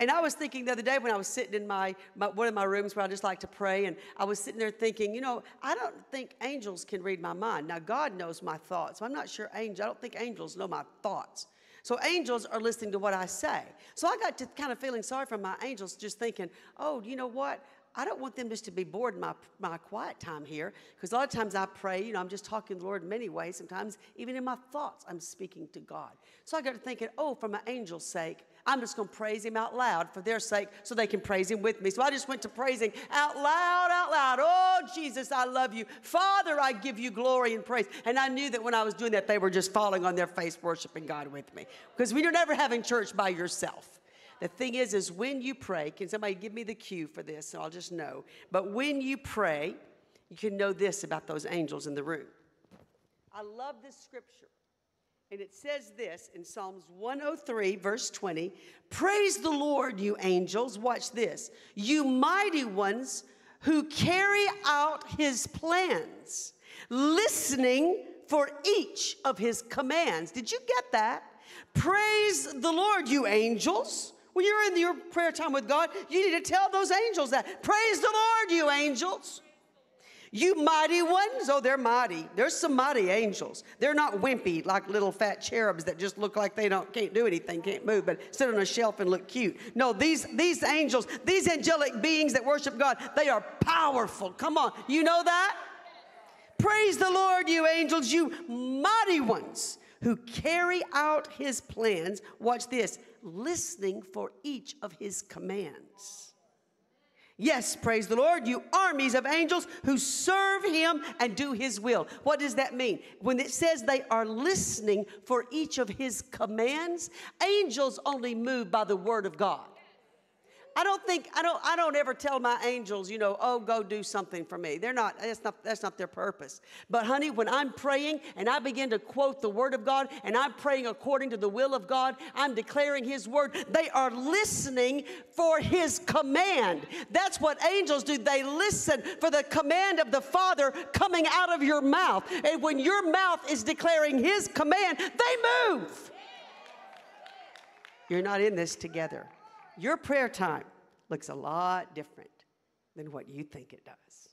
And I was thinking the other day when I was sitting in my, my one of my rooms where I just like to pray, and I was sitting there thinking, you know, I don't think angels can read my mind. Now God knows my thoughts. I'm not sure angels. I don't think angels know my thoughts. So angels are listening to what I say. So I got to kind of feeling sorry for my angels, just thinking, oh, you know what? I don't want them just to be bored in my, my quiet time here, because a lot of times I pray, you know, I'm just talking to the Lord in many ways. Sometimes, even in my thoughts, I'm speaking to God. So I got to thinking, oh, for my angel's sake, I'm just going to praise Him out loud for their sake so they can praise Him with me. So I just went to praising out loud, out loud. Oh, Jesus, I love you. Father, I give you glory and praise. And I knew that when I was doing that, they were just falling on their face, worshiping God with me. Because when you're never having church by yourself, the thing is, is when you pray, can somebody give me the cue for this so I'll just know? But when you pray, you can know this about those angels in the room. I love this scripture. And it says this in Psalms 103, verse 20 Praise the Lord, you angels. Watch this. You mighty ones who carry out his plans, listening for each of his commands. Did you get that? Praise the Lord, you angels. When you're in your prayer time with God, you need to tell those angels that. Praise the Lord, you angels. You mighty ones, oh, they're mighty. There's some mighty angels. They're not wimpy like little fat cherubs that just look like they don't can't do anything, can't move, but sit on a shelf and look cute. No, these these angels, these angelic beings that worship God, they are powerful. Come on, you know that? Praise the Lord, you angels, you mighty ones who carry out his plans. Watch this, listening for each of his commands. Yes, praise the Lord, you armies of angels who serve him and do his will. What does that mean? When it says they are listening for each of his commands, angels only move by the word of God. I don't think I don't I don't ever tell my angels, you know, oh go do something for me. They're not that's not that's not their purpose. But honey, when I'm praying and I begin to quote the word of God and I'm praying according to the will of God, I'm declaring his word, they are listening for his command. That's what angels do. They listen for the command of the Father coming out of your mouth. And when your mouth is declaring his command, they move. You're not in this together your prayer time looks a lot different than what you think it does.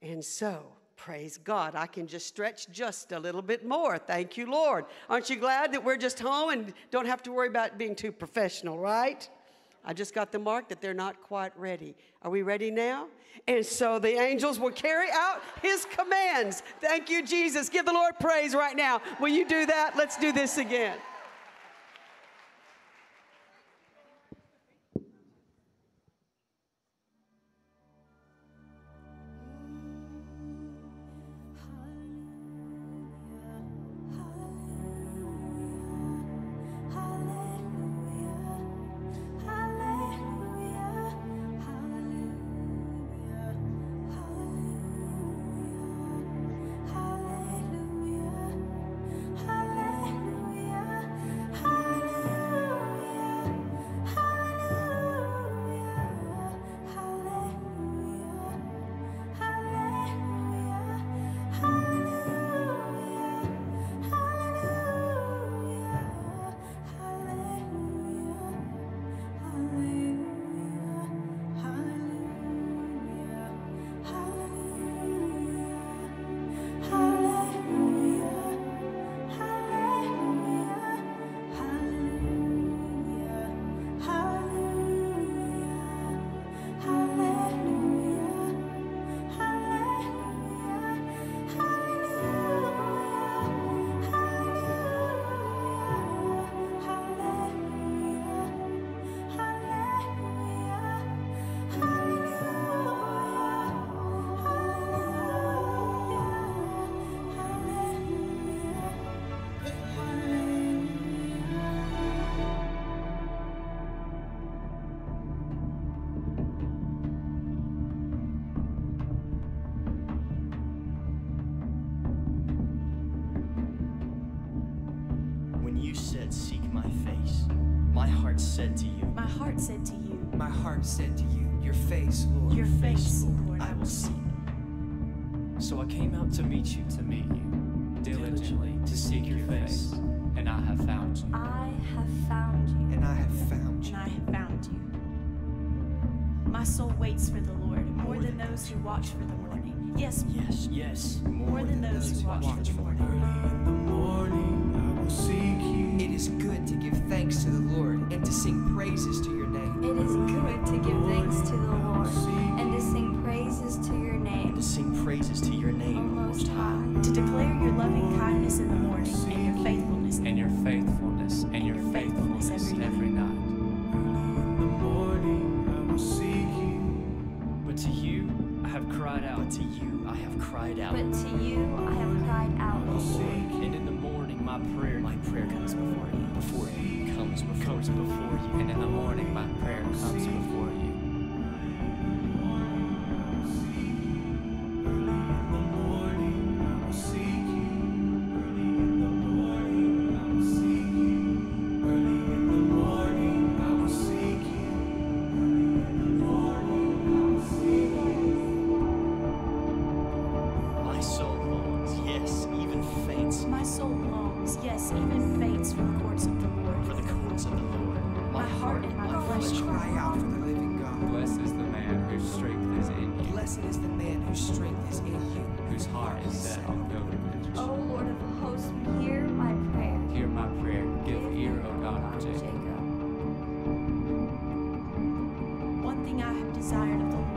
And so, praise God, I can just stretch just a little bit more. Thank you, Lord. Aren't you glad that we're just home and don't have to worry about being too professional, right? I just got the mark that they're not quite ready. Are we ready now? And so the angels will carry out his commands. Thank you, Jesus. Give the Lord praise right now. Will you do that? Let's do this again. everything I have desired of the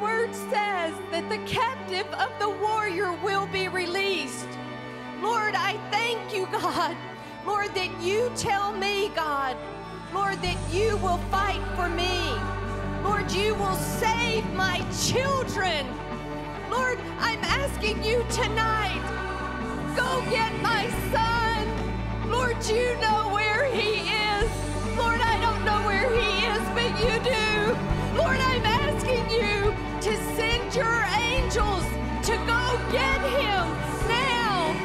Word says that the captive of the warrior will be released. Lord, I thank you, God. Lord, that you tell me, God, Lord, that you will fight for me. Lord, you will save my children. Lord, I'm asking you tonight, go get my son. Lord, you know where he is. angels to go get him now.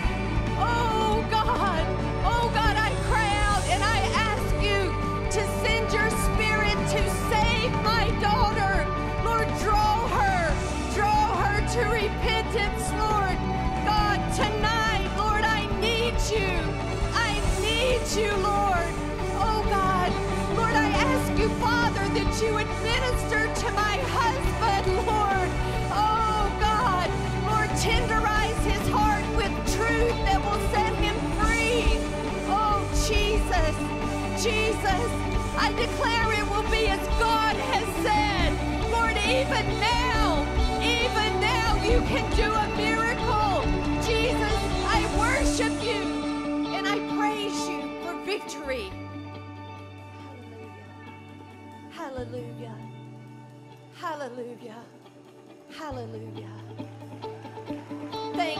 Oh God, oh God, I cry out and I ask you to send your spirit to save my daughter. Lord, draw her, draw her to repentance, Lord. God, tonight, Lord, I need you. I need you, Lord. Oh God, Lord, I ask you, Father, that you would minister to my husband. Jesus. I declare it will be as God has said. Lord, even now, even now, you can do a miracle. Jesus, I worship you and I praise you for victory. Hallelujah. Hallelujah. Hallelujah. Hallelujah. Thank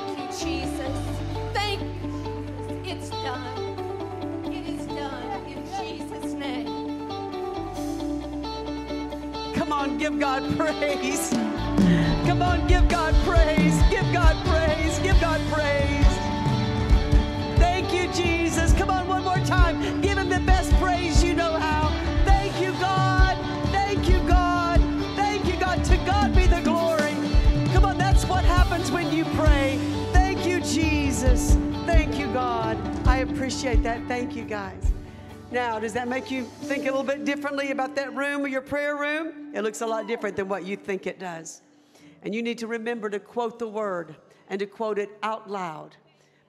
on, give God praise. Come on, give God praise. Give God praise. Give God praise. Thank you, Jesus. Come on, one more time. Give him the best praise you know how. Thank you, God. Thank you, God. Thank you, God. To God be the glory. Come on, that's what happens when you pray. Thank you, Jesus. Thank you, God. I appreciate that. Thank you, guys. Now, does that make you think a little bit differently about that room or your prayer room? It looks a lot different than what you think it does. And you need to remember to quote the word and to quote it out loud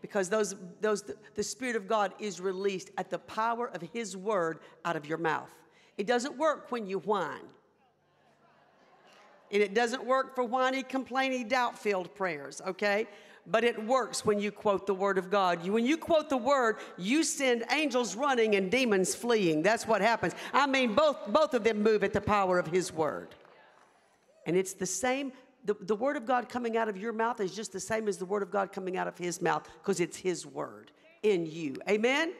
because those, those, the Spirit of God is released at the power of His word out of your mouth. It doesn't work when you whine. And it doesn't work for whiny, complainy, doubt filled prayers, okay? But it works when you quote the word of God. You, when you quote the word, you send angels running and demons fleeing. That's what happens. I mean, both, both of them move at the power of his word. And it's the same, the, the word of God coming out of your mouth is just the same as the word of God coming out of his mouth because it's his word in you. Amen?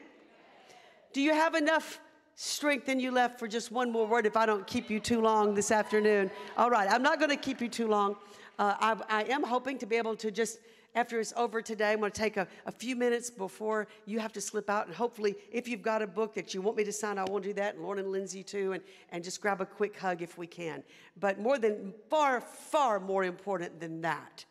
Do you have enough strength in you left for just one more word if I don't keep you too long this afternoon? All right, I'm not going to keep you too long. Uh, I, I am hoping to be able to just after it's over today, I'm going to take a, a, few minutes before you have to slip out. And hopefully, if you've got a book that you want me to sign, I will do that. And Lauren and Lindsay, too. And, and just grab a quick hug if we can. But more than, far, far more important than that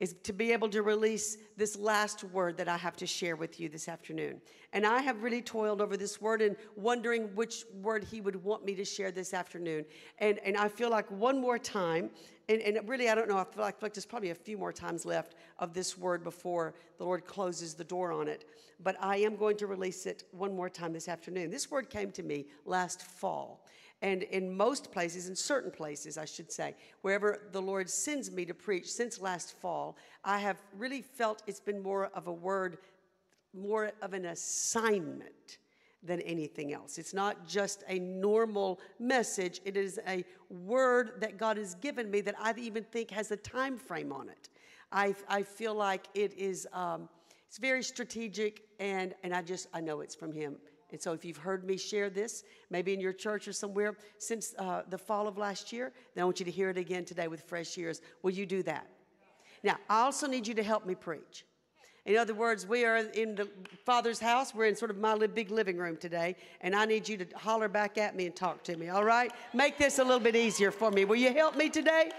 is to be able to release this last word that I have to share with you this afternoon. And I have really toiled over this word and wondering which word he would want me to share this afternoon. And, and I feel like one more time, and, and really, I don't know, I feel, like, I feel like there's probably a few more times left of this word before the Lord closes the door on it. But I am going to release it one more time this afternoon. This word came to me last fall. And in most places, in certain places, I should say, wherever the Lord sends me to preach since last fall, I have really felt it's been more of a word, more of an assignment than anything else. It's not just a normal message, it is a word that God has given me that I even think has a time frame on it. I, I feel like it is um, it's very strategic and, and I just I know it's from him. And so if you've heard me share this, maybe in your church or somewhere since uh, the fall of last year, then I want you to hear it again today with fresh ears. Will you do that? Now, I also need you to help me preach. In other words, we are in the Father's house. We're in sort of my big living room today, and I need you to holler back at me and talk to me, all right? Make this a little bit easier for me. Will you help me today?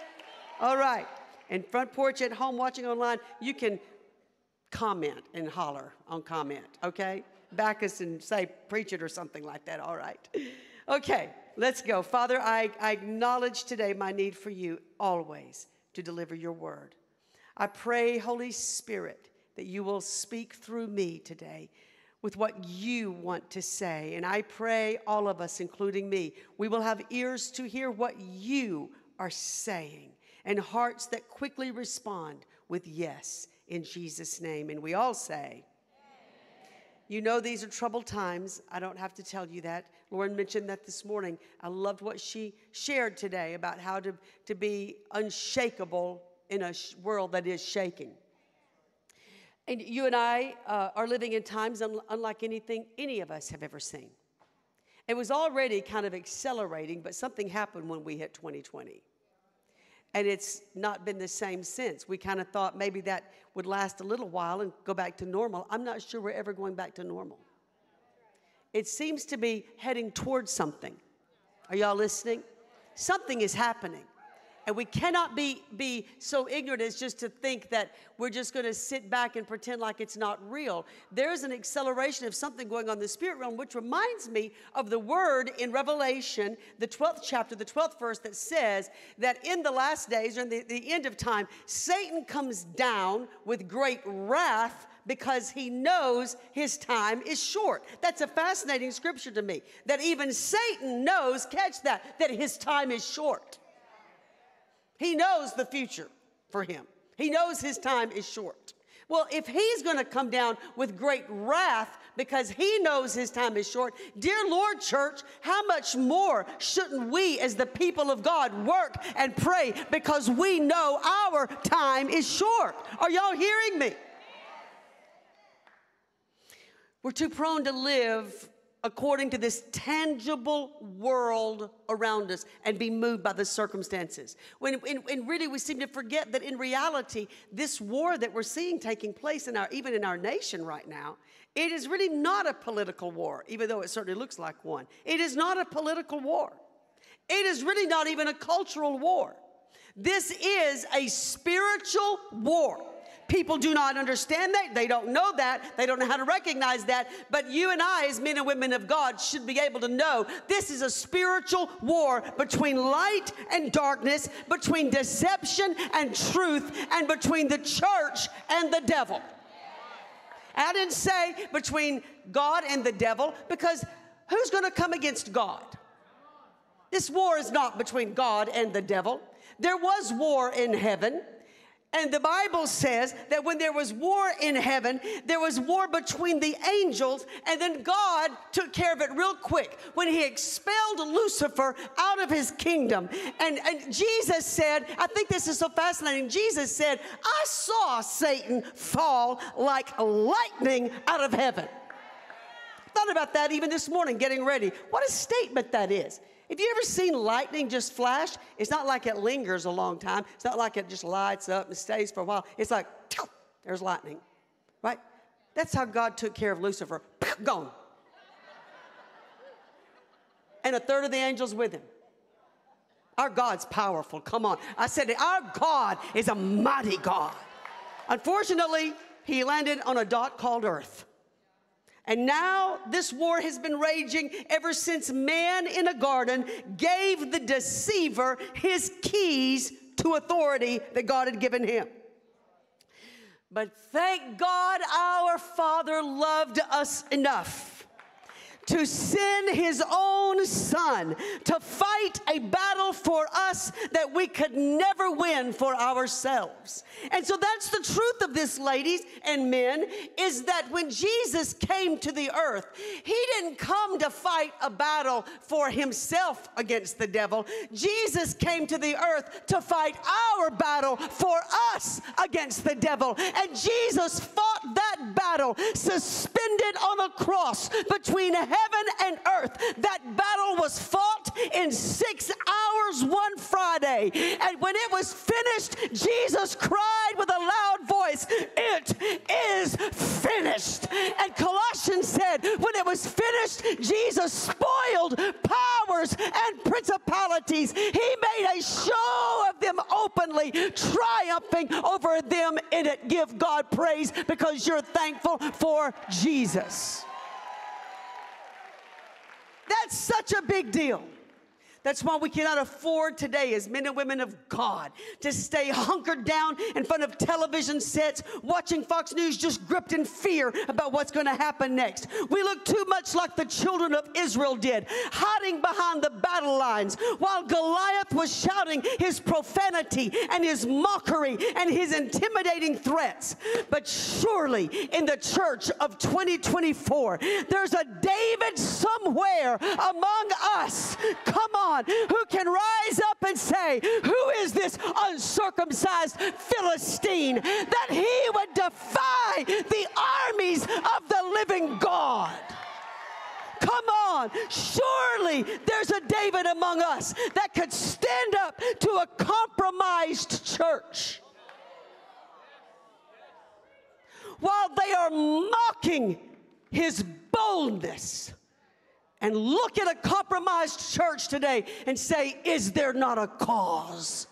All right. And front porch at home watching online, you can comment and holler on comment, okay? Back us and say, preach it or something like that. All right. Okay, let's go. Father, I, I acknowledge today my need for you always to deliver your word. I pray, Holy Spirit, that you will speak through me today with what you want to say. And I pray all of us, including me, we will have ears to hear what you are saying and hearts that quickly respond with yes in Jesus' name. And we all say, you know these are troubled times. I don't have to tell you that. Lauren mentioned that this morning. I loved what she shared today about how to, to be unshakable in a sh- world that is shaking. And you and I uh, are living in times un- unlike anything any of us have ever seen. It was already kind of accelerating, but something happened when we hit 2020. And it's not been the same since. We kind of thought maybe that would last a little while and go back to normal. I'm not sure we're ever going back to normal. It seems to be heading towards something. Are y'all listening? Something is happening. And we cannot be, be so ignorant as just to think that we're just going to sit back and pretend like it's not real. There's an acceleration of something going on in the spirit realm, which reminds me of the word in Revelation, the 12th chapter, the 12th verse, that says that in the last days, or in the, the end of time, Satan comes down with great wrath because he knows his time is short. That's a fascinating scripture to me. That even Satan knows, catch that, that his time is short. He knows the future for him, he knows his time is short. Well, if he's going to come down with great wrath because he knows his time is short, dear Lord, church, how much more shouldn't we, as the people of God, work and pray because we know our time is short? Are y'all hearing me? We're too prone to live according to this tangible world around us and be moved by the circumstances. When, when, really we seem to forget that in reality, this war that we're seeing taking place in our, even in our nation right now, it is really not a political war, even though it certainly looks like one. It is not a political war. It is really not even a cultural war. This is a spiritual war. People do not understand that. They don't know that. They don't know how to recognize that. But you and I, as men and women of God, should be able to know this is a spiritual war between light and darkness, between deception and truth, and between the church and the devil. I didn't say between God and the devil because who's going to come against God? This war is not between God and the devil. There was war in heaven. And the Bible says that when there was war in heaven, there was war between the angels, and then God took care of it real quick when he expelled Lucifer out of his kingdom. And, and Jesus said, I think this is so fascinating. Jesus said, I saw Satan fall like lightning out of heaven. Thought about that even this morning, getting ready. What a statement that is. Have you ever seen lightning just flash? It's not like it lingers a long time. It's not like it just lights up and stays for a while. It's like, there's lightning, right? That's how God took care of Lucifer. Gone. And a third of the angels with him. Our God's powerful. Come on. I said. Our God is a mighty God. Unfortunately, he landed on a dot called Earth. And now this war has been raging ever since man in a garden gave the deceiver his keys to authority that God had given him. But thank God our Father loved us enough to send his own son to fight a battle for us that we could never win for ourselves. And so that's the truth of this, ladies and men, is that when Jesus came to the earth, he didn't come to fight a battle for himself against the devil. Jesus came to the earth to fight our battle for us against the devil. And Jesus fought that battle suspended on a cross between heaven and earth. That battle was fought in six hours one Friday. And when it was finished, Jesus cried with a loud voice, It is finished. And Colossians said, when it was finished, Jesus spoiled powers and principalities. He made a show of them openly, triumphing over them in it. Give God praise because you're thankful for Jesus. That's such a big deal. That's why we cannot afford today, as men and women of God, to stay hunkered down in front of television sets, watching Fox News just gripped in fear about what's going to happen next. We look too much like the children of Israel did, hiding behind the battle lines while Goliath was shouting his profanity and his mockery and his intimidating threats. But surely in the church of 2024, there's a David somewhere among us. Come on who can rise up and say, Who is this uncircumcised Philistine that he would defy the armies of the living God? Come on, surely there's a David among us that could stand up to a compromised church. While they are mocking his boldness and look at a compromised church today and say, Is there not a cause?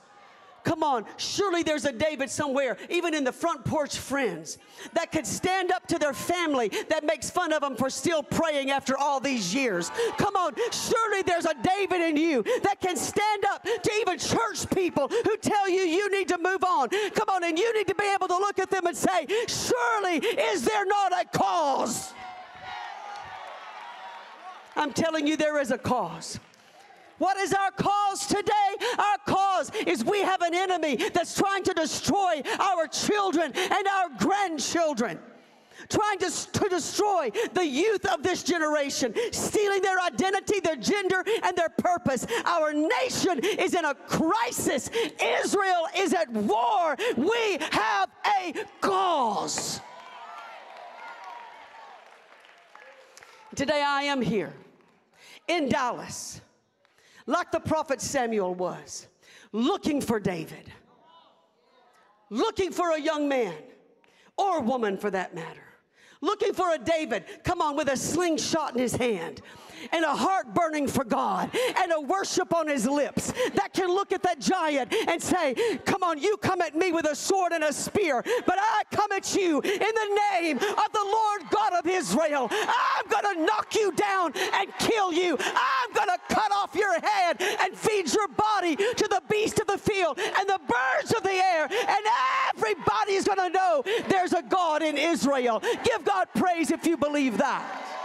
Come on, surely there's a David somewhere, even in the front porch friends, that could stand up to their family that makes fun of them for still praying after all these years. Come on, surely there's a David in you that can stand up to even church people who tell you you need to move on. Come on, and you need to be able to look at them and say, Surely is there not a cause? I'm telling you, there is a cause. What is our cause today? Our cause is we have an enemy that's trying to destroy our children and our grandchildren. Trying to, to destroy the youth of this generation, stealing their identity, their gender, and their purpose. Our nation is in a crisis. Israel is at war. We have a cause. Today I am here in Dallas, like the prophet Samuel was, looking for David, looking for a young man or woman for that matter, looking for a David, come on, with a slingshot in his hand and a heart burning for God and a worship on his lips that can look at that giant and say, Come on, you come at me with a sword and a spear, but I come at you in the name of the Lord God of Israel. I'm going to knock you down and kill you. I'm going to cut off your head and feed your body to the beast of the field and the birds of the air, and everybody's going to know there's a God in Israel. Give God praise if you believe that.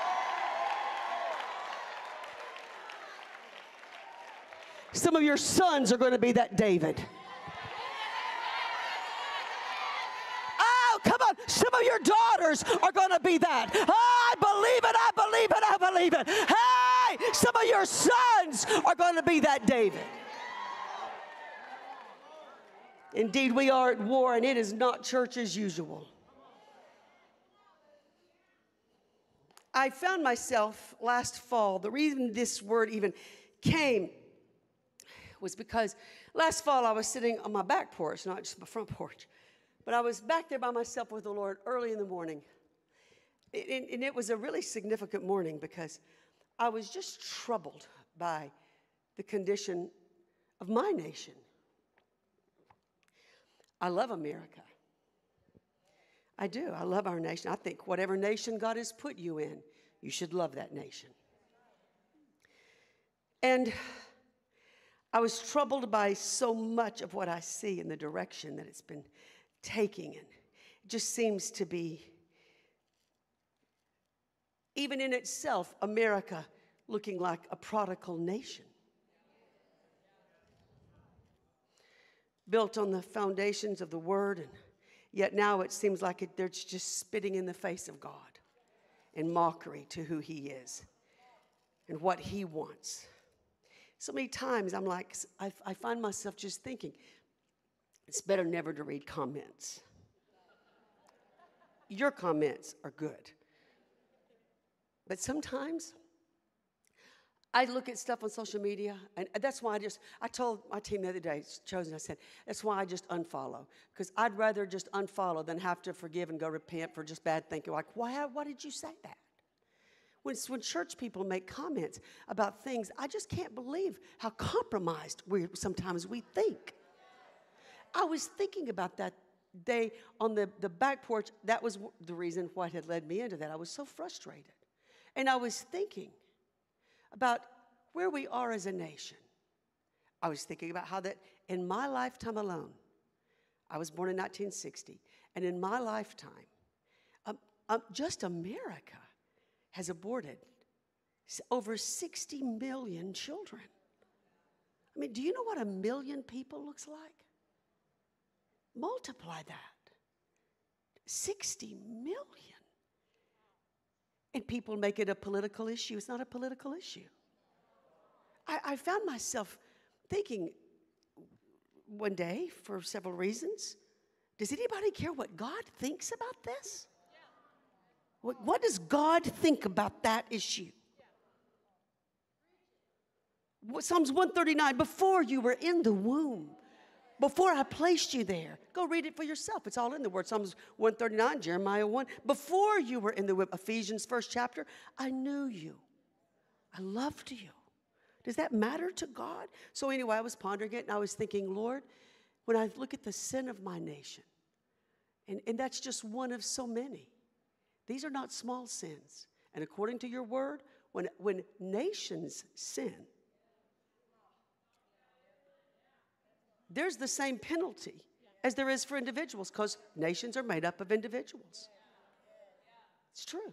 Some of your sons are going to be that David. Oh, come on. Some of your daughters are going to be that. Oh, I believe it. I believe it. I believe it. Hey, some of your sons are going to be that David. Indeed, we are at war, and it is not church as usual. I found myself last fall, the reason this word even came was because last fall I was sitting on my back porch, not just my front porch, but I was back there by myself with the Lord early in the morning. And, and it was a really significant morning because I was just troubled by the condition of my nation. I love America. I do. I love our nation. I think whatever nation God has put you in, you should love that nation. And I was troubled by so much of what I see in the direction that it's been taking. And it just seems to be, even in itself, America looking like a prodigal nation. Built on the foundations of the Word, and yet now it seems like it, they're just spitting in the face of God in mockery to who He is and what He wants. So many times I'm like, I, I find myself just thinking, it's better never to read comments. Your comments are good. But sometimes I look at stuff on social media, and that's why I just, I told my team the other day, Chosen, I said, that's why I just unfollow. Because I'd rather just unfollow than have to forgive and go repent for just bad thinking. Like, why, why did you say that? When, when church people make comments about things, I just can't believe how compromised we sometimes we think. I was thinking about that day on the, the back porch. That was the reason what had led me into that. I was so frustrated. And I was thinking about where we are as a nation. I was thinking about how that in my lifetime alone, I was born in 1960, and in my lifetime, um, um, just America has aborted over 60 million children. I mean, do you know what a million people looks like? Multiply that 60 million. And people make it a political issue. It's not a political issue. I, I found myself thinking one day for several reasons does anybody care what God thinks about this? What, does God think about that issue? Psalms 139 before you were in the womb, before I placed you there. Go read it for yourself. It's all in the word. Psalms 139, Jeremiah 1. Before you were in the womb, Ephesians first chapter, I knew you. I loved you. Does that matter to God? So, anyway, I was pondering it and I was thinking, Lord, when I look at the sin of my nation, and, and that's just one of so many, these are not small sins. And according to your word, when, when nations sin, there's the same penalty as there is for individuals because nations are made up of individuals. It's true.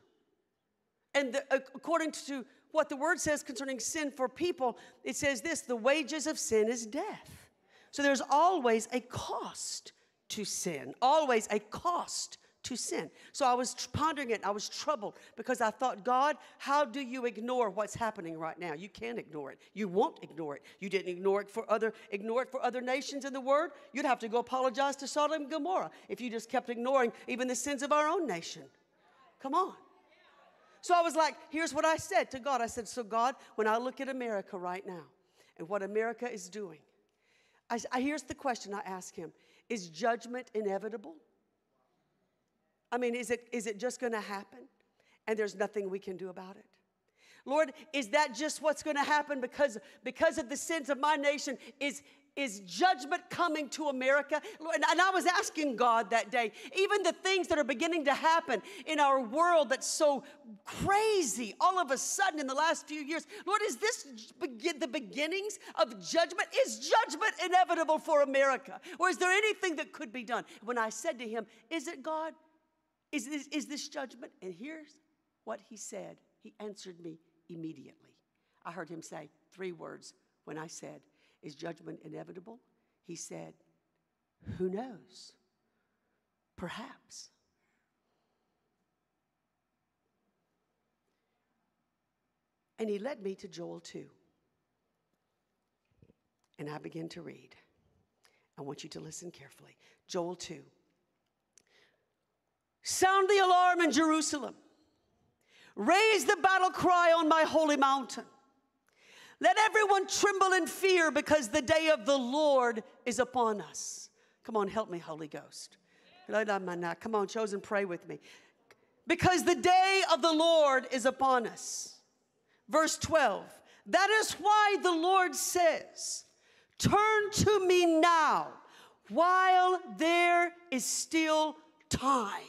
And the, according to what the word says concerning sin for people, it says this the wages of sin is death. So there's always a cost to sin, always a cost to sin. So I was pondering it. I was troubled because I thought, God, how do you ignore what's happening right now? You can't ignore it. You won't ignore it. You didn't ignore it for other ignore it for other nations in the word. You'd have to go apologize to Sodom and Gomorrah if you just kept ignoring even the sins of our own nation. Come on. So I was like, here's what I said to God. I said, so God, when I look at America right now and what America is doing, I, I here's the question I ask him: Is judgment inevitable? I mean, is it, is it just going to happen and there's nothing we can do about it? Lord, is that just what's going to happen because, because of the sins of my nation? Is, is judgment coming to America? Lord, and, I was asking God that day, even the things that are beginning to happen in our world that's so crazy all of a sudden in the last few years, Lord, is this begin, the beginnings of judgment? Is judgment inevitable for America? Or is there anything that could be done? When I said to him, Is it God? Is this, is this judgment? And here's what he said. He answered me immediately. I heard him say three words when I said, Is judgment inevitable? He said, Who knows? Perhaps. And he led me to Joel 2. And I began to read. I want you to listen carefully. Joel 2. Sound the alarm in Jerusalem. Raise the battle cry on my holy mountain. Let everyone tremble in fear because the day of the Lord is upon us. Come on, help me, Holy Ghost. Come on, chosen, pray with me. Because the day of the Lord is upon us. Verse 12. That is why the Lord says, Turn to me now while there is still time.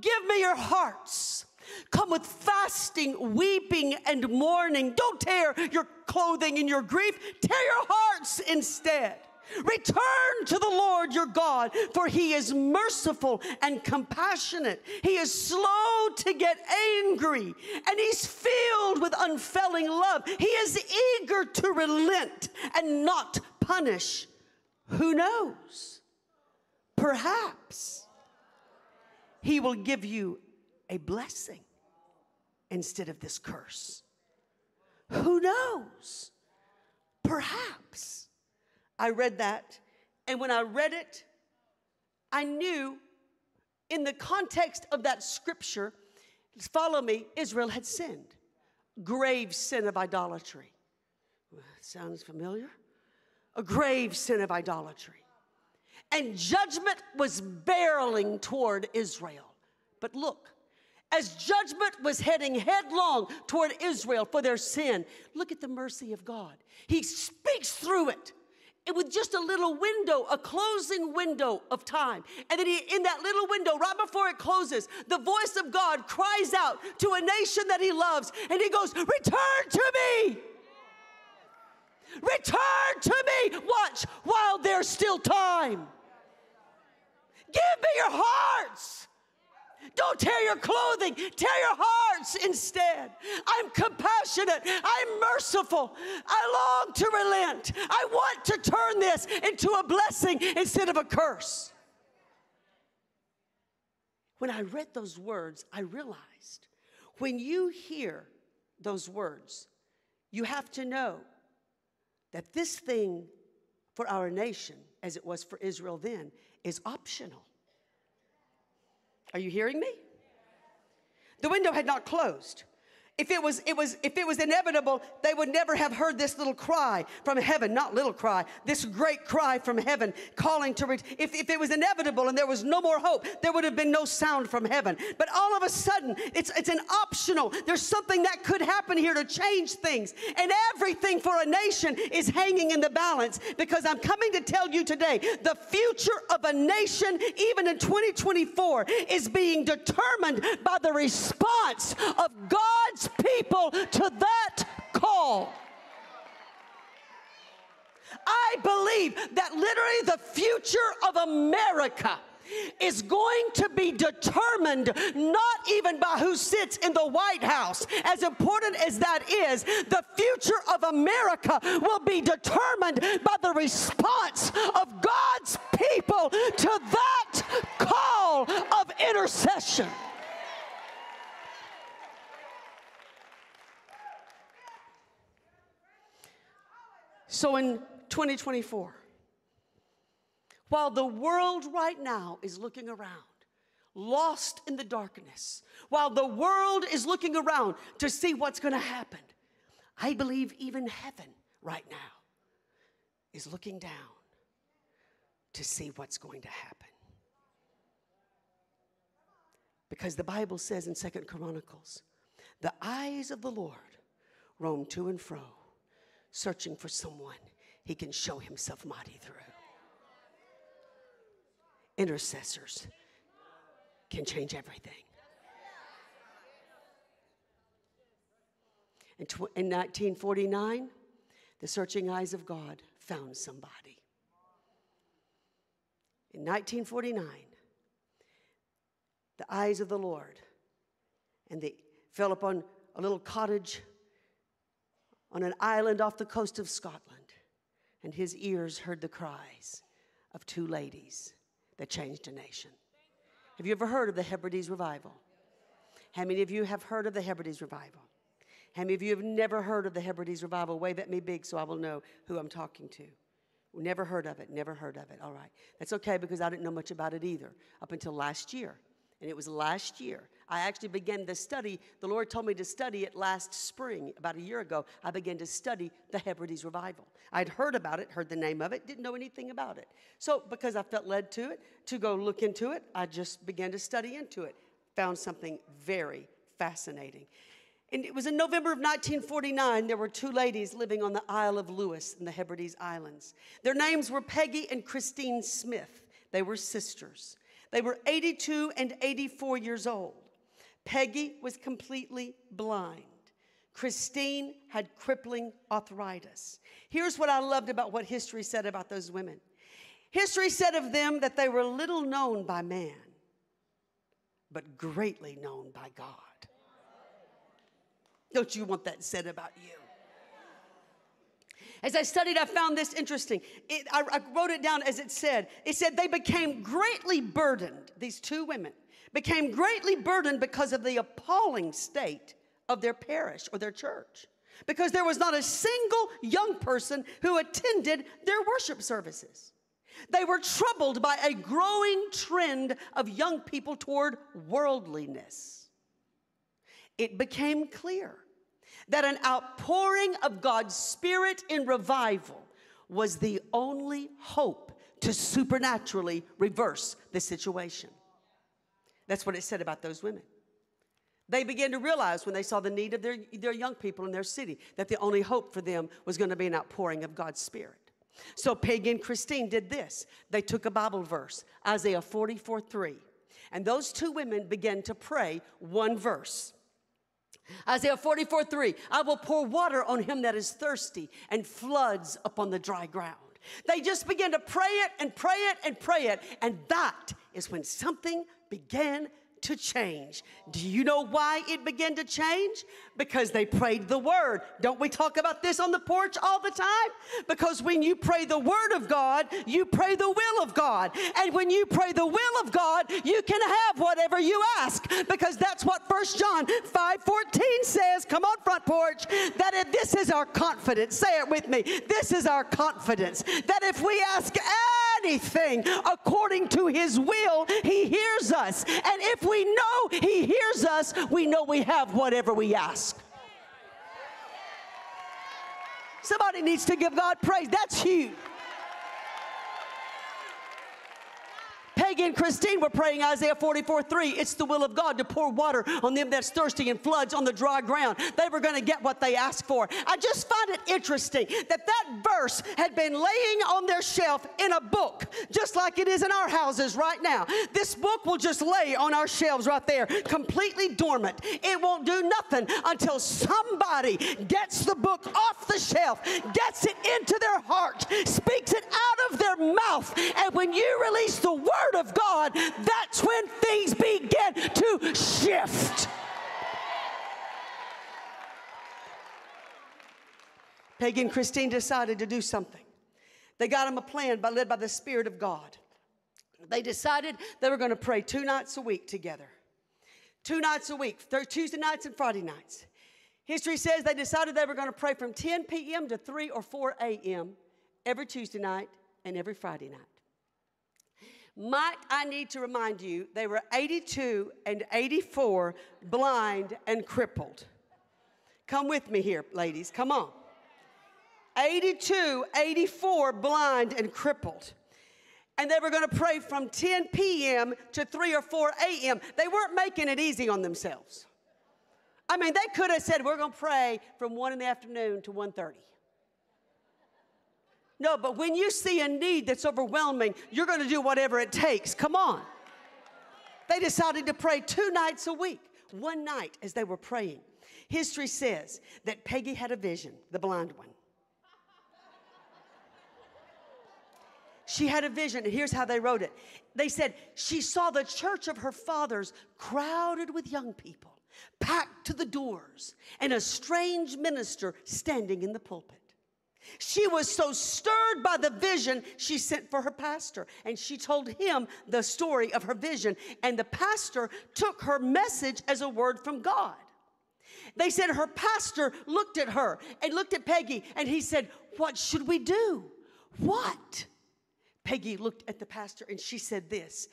Give me your hearts. Come with fasting, weeping, and mourning. Don't tear your clothing in your grief, tear your hearts instead. Return to the Lord your God, for he is merciful and compassionate. He is slow to get angry, and he's filled with unfailing love. He is eager to relent and not punish. Who knows? Perhaps he will give you a blessing instead of this curse. Who knows? Perhaps. I read that, and when I read it, I knew in the context of that scripture, follow me, Israel had sinned. Grave sin of idolatry. Sounds familiar? A grave sin of idolatry. And judgment was barreling toward Israel. But look, as judgment was heading headlong toward Israel for their sin, look at the mercy of God. He speaks through it and with just a little window, a closing window of time. And then he, in that little window, right before it closes, the voice of God cries out to a nation that he loves, and he goes, Return to me! Return to me! Watch while there's still time. Give me your hearts. Don't tear your clothing, tear your hearts instead. I'm compassionate, I'm merciful, I long to relent. I want to turn this into a blessing instead of a curse. When I read those words, I realized when you hear those words, you have to know that this thing for our nation, as it was for Israel then, is optional. Are you hearing me? The window had not closed. If it was, it was, if it was inevitable, they would never have heard this little cry from heaven, not little cry, this great cry from heaven calling to, if, if it was inevitable and there was no more hope, there would have been no sound from heaven. But all of a sudden, it's, it's an optional. There's something that could happen here to change things. And everything for a nation is hanging in the balance because I'm coming to tell you today, the future of a nation, even in 2024, is being determined by the response of God's people to that call. I believe that literally the future of America is going to be determined not even by who sits in the White House. As important as that is, the future of America will be determined by the response of God's people to that call of intercession. So in 2024, while the world right now is looking around, lost in the darkness, while the world is looking around to see what's going to happen, I believe even heaven right now is looking down to see what's going to happen. Because the Bible says in Second Chronicles, the eyes of the Lord roam to and fro, searching for someone he can show himself mighty through. Intercessors can change everything. In, in 1949, the searching eyes of God found somebody. In 1949, the eyes of the Lord, and they fell upon a little cottage on an island off the coast of Scotland, and his ears heard the cries of two ladies that changed a nation. Have you ever heard of the Hebrides revival? How many of you have heard of the Hebrides revival? How many of you have never heard of the Hebrides revival? Wave at me big so I will know who I'm talking to. Never heard of it, never heard of it. All right. That's okay because I didn't know much about it either up until last year. And it was last year. I actually began the study. The Lord told me to study it last spring, about a year ago. I began to study the Hebrides revival. I'd heard about it, heard the name of it, didn't know anything about it. So, because I felt led to it, to go look into it, I just began to study into it. Found something very fascinating. And it was in November of 1949, there were two ladies living on the Isle of Lewis in the Hebrides Islands. Their names were Peggy and Christine Smith. They were sisters. They were 82 and 84 years old. Peggy was completely blind. Christine had crippling arthritis. Here's what I loved about what history said about those women history said of them that they were little known by man, but greatly known by God. Don't you want that said about you? As I studied, I found this interesting. It, I, I wrote it down as it said. It said they became greatly burdened, these two women became greatly burdened because of the appalling state of their parish or their church. Because there was not a single young person who attended their worship services. They were troubled by a growing trend of young people toward worldliness. It became clear that an outpouring of God's Spirit in revival was the only hope to supernaturally reverse the situation. That's what it said about those women. They began to realize when they saw the need of their, their young people in their city that the only hope for them was going to be an outpouring of God's Spirit. So Peggy and Christine did this. They took a Bible verse, Isaiah 44 3. And those two women began to pray one verse. Isaiah 44 3 I will pour water on him that is thirsty and floods upon the dry ground. They just began to pray it and pray it and pray it. And that is when something began to change. Do you know why it began to change? Because they prayed the word. Don't we talk about this on the porch all the time? Because when you pray the word of God, you pray the will of God. And when you pray the will of God, you can have whatever you ask. Because that's what First John 5:14 says. Come on, front porch. That if this is our confidence. Say it with me. This is our confidence. That if we ask anything according to his will, he hears us. And if we know he hears us, we know we have whatever we ask. Somebody needs to give God praise. That's huge. Peggy and Christine were praying Isaiah 44 3. It's the will of God to pour water on them that's thirsty and floods on the dry ground. They were going to get what they asked for. I just find it interesting that that verse had been laying on their shelf in a book, just like it is in our houses right now. This book will just lay on our shelves right there, completely dormant. It won't do nothing until somebody gets the book off the shelf, gets it into their heart, speaks it out of their mouth. And when you release the word, Word of God, that's when things begin to shift. Peggy and Christine decided to do something. They got them a plan by, led by the Spirit of God. They decided they were going to pray two nights a week together. Two nights a week, Tuesday nights and Friday nights. History says they decided they were going to pray from 10 p.m. to 3 or 4 a.m. every Tuesday night and every Friday night. Might I need to remind you, they were 82 and 84 blind and crippled. Come with me here, ladies. Come on. 82, 84 blind and crippled. And they were going to pray from 10 p.m. to 3 or 4 a.m. They weren't making it easy on themselves. I mean, they could have said, we're going to pray from 1 in the afternoon to 1.30. No, but when you see a need that's overwhelming, you're going to do whatever it takes. Come on. They decided to pray two nights a week. One night as they were praying, history says that Peggy had a vision, the blind one. She had a vision, and here's how they wrote it. They said, She saw the church of her fathers crowded with young people, packed to the doors, and a strange minister standing in the pulpit. She was so stirred by the vision, she sent for her pastor and she told him the story of her vision. And the pastor took her message as a word from God. They said her pastor looked at her and looked at Peggy and he said, What should we do? What? Peggy looked at the pastor and she said this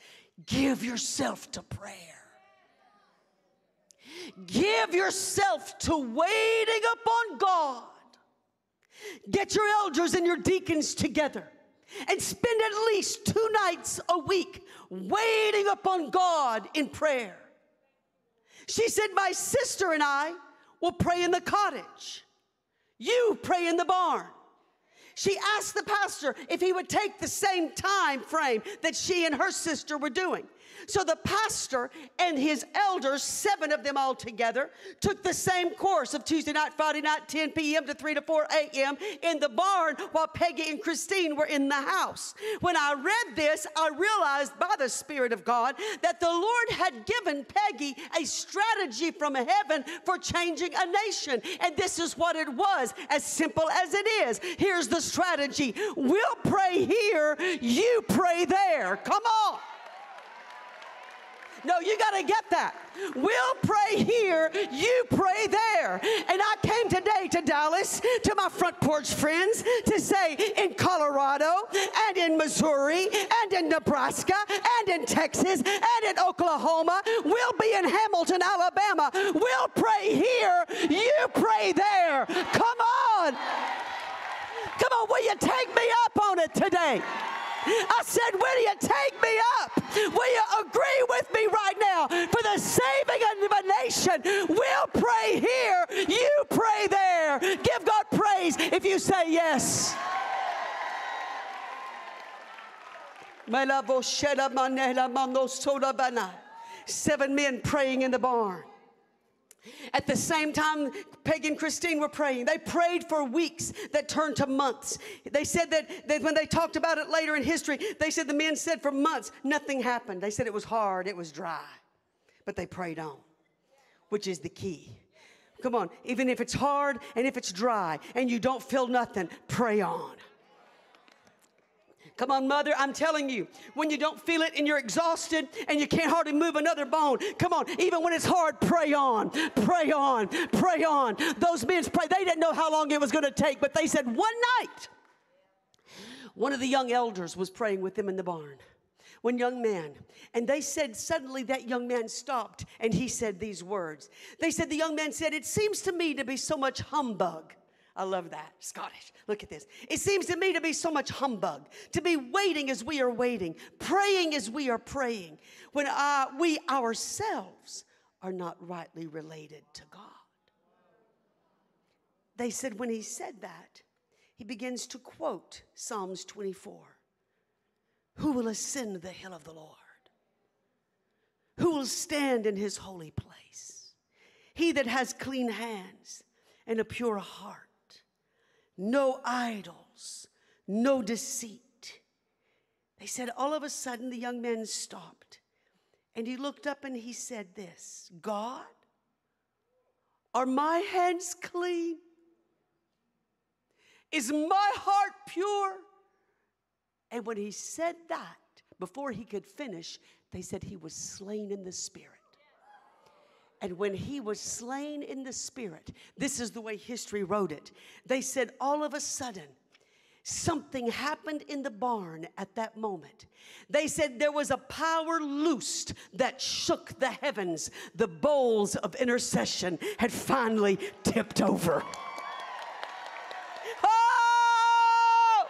Give yourself to prayer. Give yourself to waiting upon God. Get your elders and your deacons together and spend at least two nights a week waiting upon God in prayer. She said, My sister and I will pray in the cottage. You pray in the barn. She asked the pastor if he would take the same time frame that she and her sister were doing. So the pastor and his elders, seven of them all together, took the same course of Tuesday night, Friday night, 10 p.m. to 3 to 4 a.m. in the barn while Peggy and Christine were in the house. When I read this, I realized by the Spirit of God that the Lord had given Peggy a strategy from heaven for changing a nation. And this is what it was, as simple as it is. Here's the strategy we'll pray here, you pray there. Come on. No, you got to get that. We'll pray here, you pray there. And I came today to Dallas to my front porch friends to say in Colorado and in Missouri and in Nebraska and in Texas and in Oklahoma, we'll be in Hamilton, Alabama. We'll pray here, you pray there. Come on. Come on, will you take me up on it today? I said, Will you take me up? Will you agree with me right now for the saving of a nation? We'll pray here, you pray there. Give God praise if you say yes. Seven men praying in the barn. At the same time, Peggy and Christine were praying. They prayed for weeks that turned to months. They said that, that when they talked about it later in history, they said the men said for months, nothing happened. They said it was hard, it was dry. But they prayed on, which is the key. Come on, even if it's hard and if it's dry and you don't feel nothing, pray on. Come on, mother, I'm telling you, when you don't feel it and you're exhausted and you can't hardly move another bone, come on, even when it's hard, pray on, pray on, pray on. Those men pray. They didn't know how long it was going to take, but they said one night, one of the young elders was praying with them in the barn. One young man, and they said suddenly that young man stopped and he said these words. They said, The young man said, It seems to me to be so much humbug I love that. Scottish. Look at this. It seems to me to be so much humbug, to be waiting as we are waiting, praying as we are praying, when uh, we ourselves are not rightly related to God. They said when he said that, he begins to quote Psalms 24 Who will ascend the hill of the Lord? Who will stand in his holy place? He that has clean hands and a pure heart no idols, no deceit. They said, all of a sudden, the young man stopped and he looked up and he said, This God, are my hands clean? Is my heart pure? And when he said that, before he could finish, they said he was slain in the spirit. And when he was slain in the spirit, this is the way history wrote it. They said, all of a sudden, something happened in the barn at that moment. They said there was a power loosed that shook the heavens. The bowls of intercession had finally tipped over. They oh!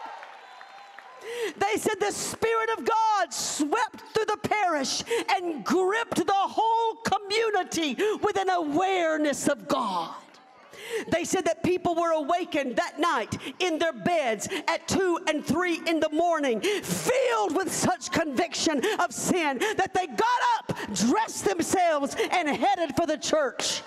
They said the Spirit of God swept through and gripped the whole community with an awareness of God. They said that people were awakened that night in their beds at two and three in the morning, filled with such conviction of sin that they got up, dressed themselves, and headed for the church.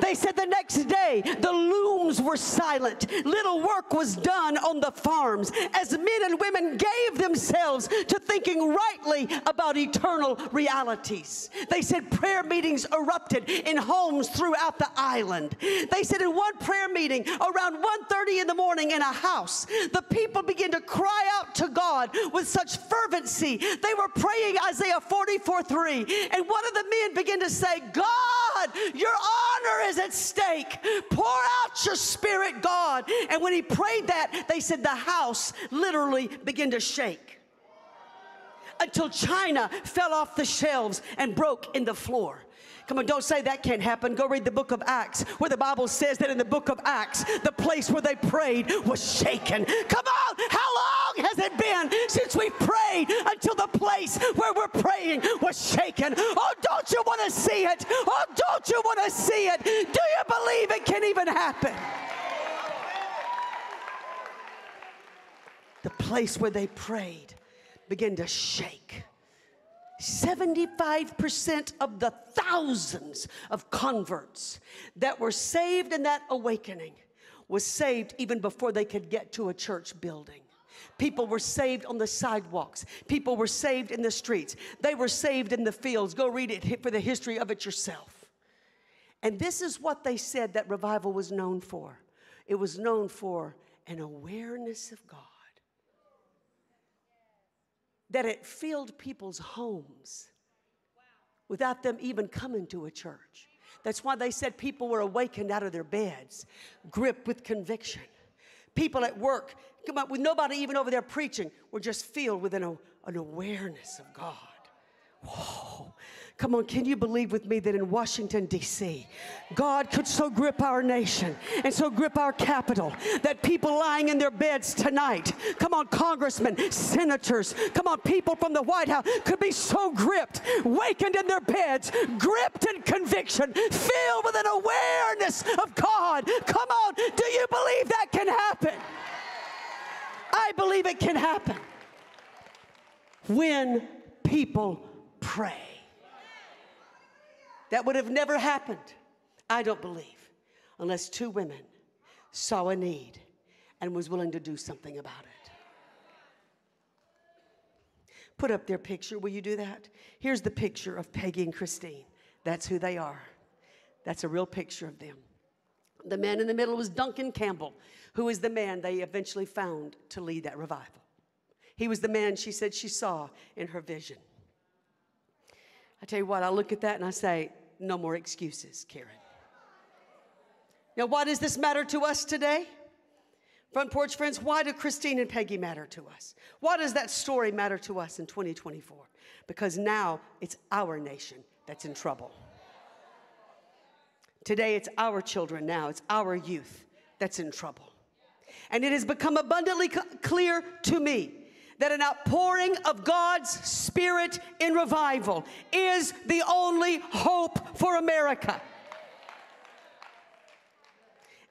They said the next day the looms were silent. Little work was done on the farms as men and women gave themselves to thinking rightly about eternal realities. They said prayer meetings erupted in homes throughout the island. They said in one prayer meeting around 1:30 in the morning in a house, the people began to cry out to God with such fervency. They were praying Isaiah 44:3, and one of the men began to say, "God, your honor is at stake. Pour out your spirit, God. And when he prayed that, they said the house literally began to shake until China fell off the shelves and broke in the floor. Come on, don't say that can't happen. Go read the book of Acts, where the Bible says that in the book of Acts, the place where they prayed was shaken. Come on, how long has it been since we prayed until the place where we're praying was shaken? Oh, don't you want to see it? Oh, don't you want to see it? Do you believe it can even happen? The place where they prayed began to shake. 75% of the thousands of converts that were saved in that awakening was saved even before they could get to a church building. People were saved on the sidewalks. People were saved in the streets. They were saved in the fields. Go read it for the history of it yourself. And this is what they said that revival was known for it was known for an awareness of God that it filled people's homes without them even coming to a church. That's why they said people were awakened out of their beds, gripped with conviction. People at work, come on, with nobody even over there preaching, were just filled with an, an awareness of God. Whoa. Come on, can you believe with me that in Washington, D.C., God could so grip our nation and so grip our capital that people lying in their beds tonight, come on, congressmen, senators, come on, people from the White House could be so gripped, wakened in their beds, gripped in conviction, filled with an awareness of God. Come on, do you believe that can happen? I believe it can happen when people pray. That would have never happened, I don't believe, unless two women saw a need and was willing to do something about it. Put up their picture, will you do that? Here's the picture of Peggy and Christine. That's who they are. That's a real picture of them. The man in the middle was Duncan Campbell, who is the man they eventually found to lead that revival. He was the man she said she saw in her vision. I tell you what, I look at that and I say, no more excuses, Karen. Now, why does this matter to us today? Front porch friends, why do Christine and Peggy matter to us? Why does that story matter to us in 2024? Because now it's our nation that's in trouble. Today it's our children now, it's our youth that's in trouble. And it has become abundantly clear to me that an outpouring of God's Spirit in revival is the only hope for America.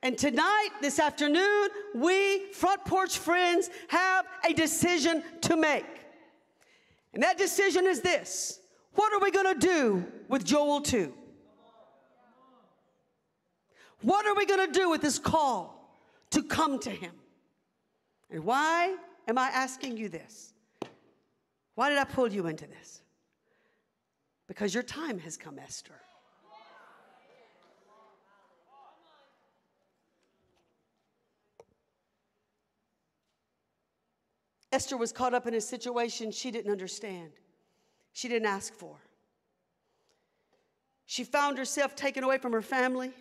And tonight, this afternoon, we, front porch friends, have a decision to make. And that decision is this What are we going to do with Joel 2? What are we going to do with this call to come to Him? And why am I asking you this? Why did I pull you into this? Because your time has come, Esther. Esther was caught up in a situation she didn't understand, she didn't ask for. She found herself taken away from her family,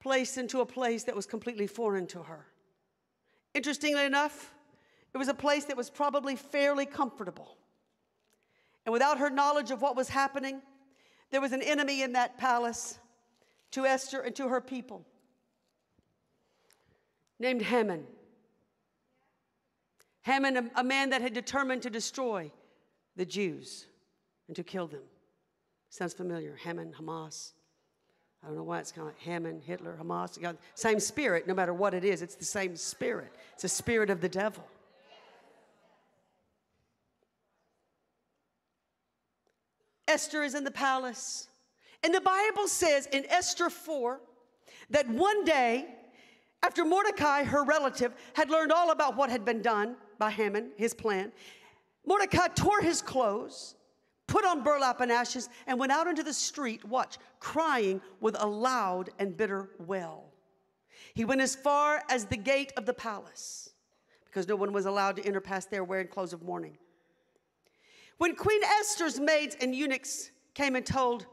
placed into a place that was completely foreign to her. Interestingly enough, it was a place that was probably fairly comfortable. And without her knowledge of what was happening, there was an enemy in that palace to Esther and to her people named Haman. Haman, a, a man that had determined to destroy the Jews and to kill them. Sounds familiar. Haman, Hamas. I don't know why it's kind of like Haman, Hitler, Hamas. Same spirit, no matter what it is, it's the same spirit. It's the spirit of the devil. Esther is in the palace. And the Bible says in Esther 4 that one day, after Mordecai, her relative, had learned all about what had been done by Haman, his plan, Mordecai tore his clothes, put on burlap and ashes, and went out into the street, watch, crying with a loud and bitter wail. He went as far as the gate of the palace because no one was allowed to enter past there wearing clothes of mourning. When Queen Esther's maids and eunuchs came and told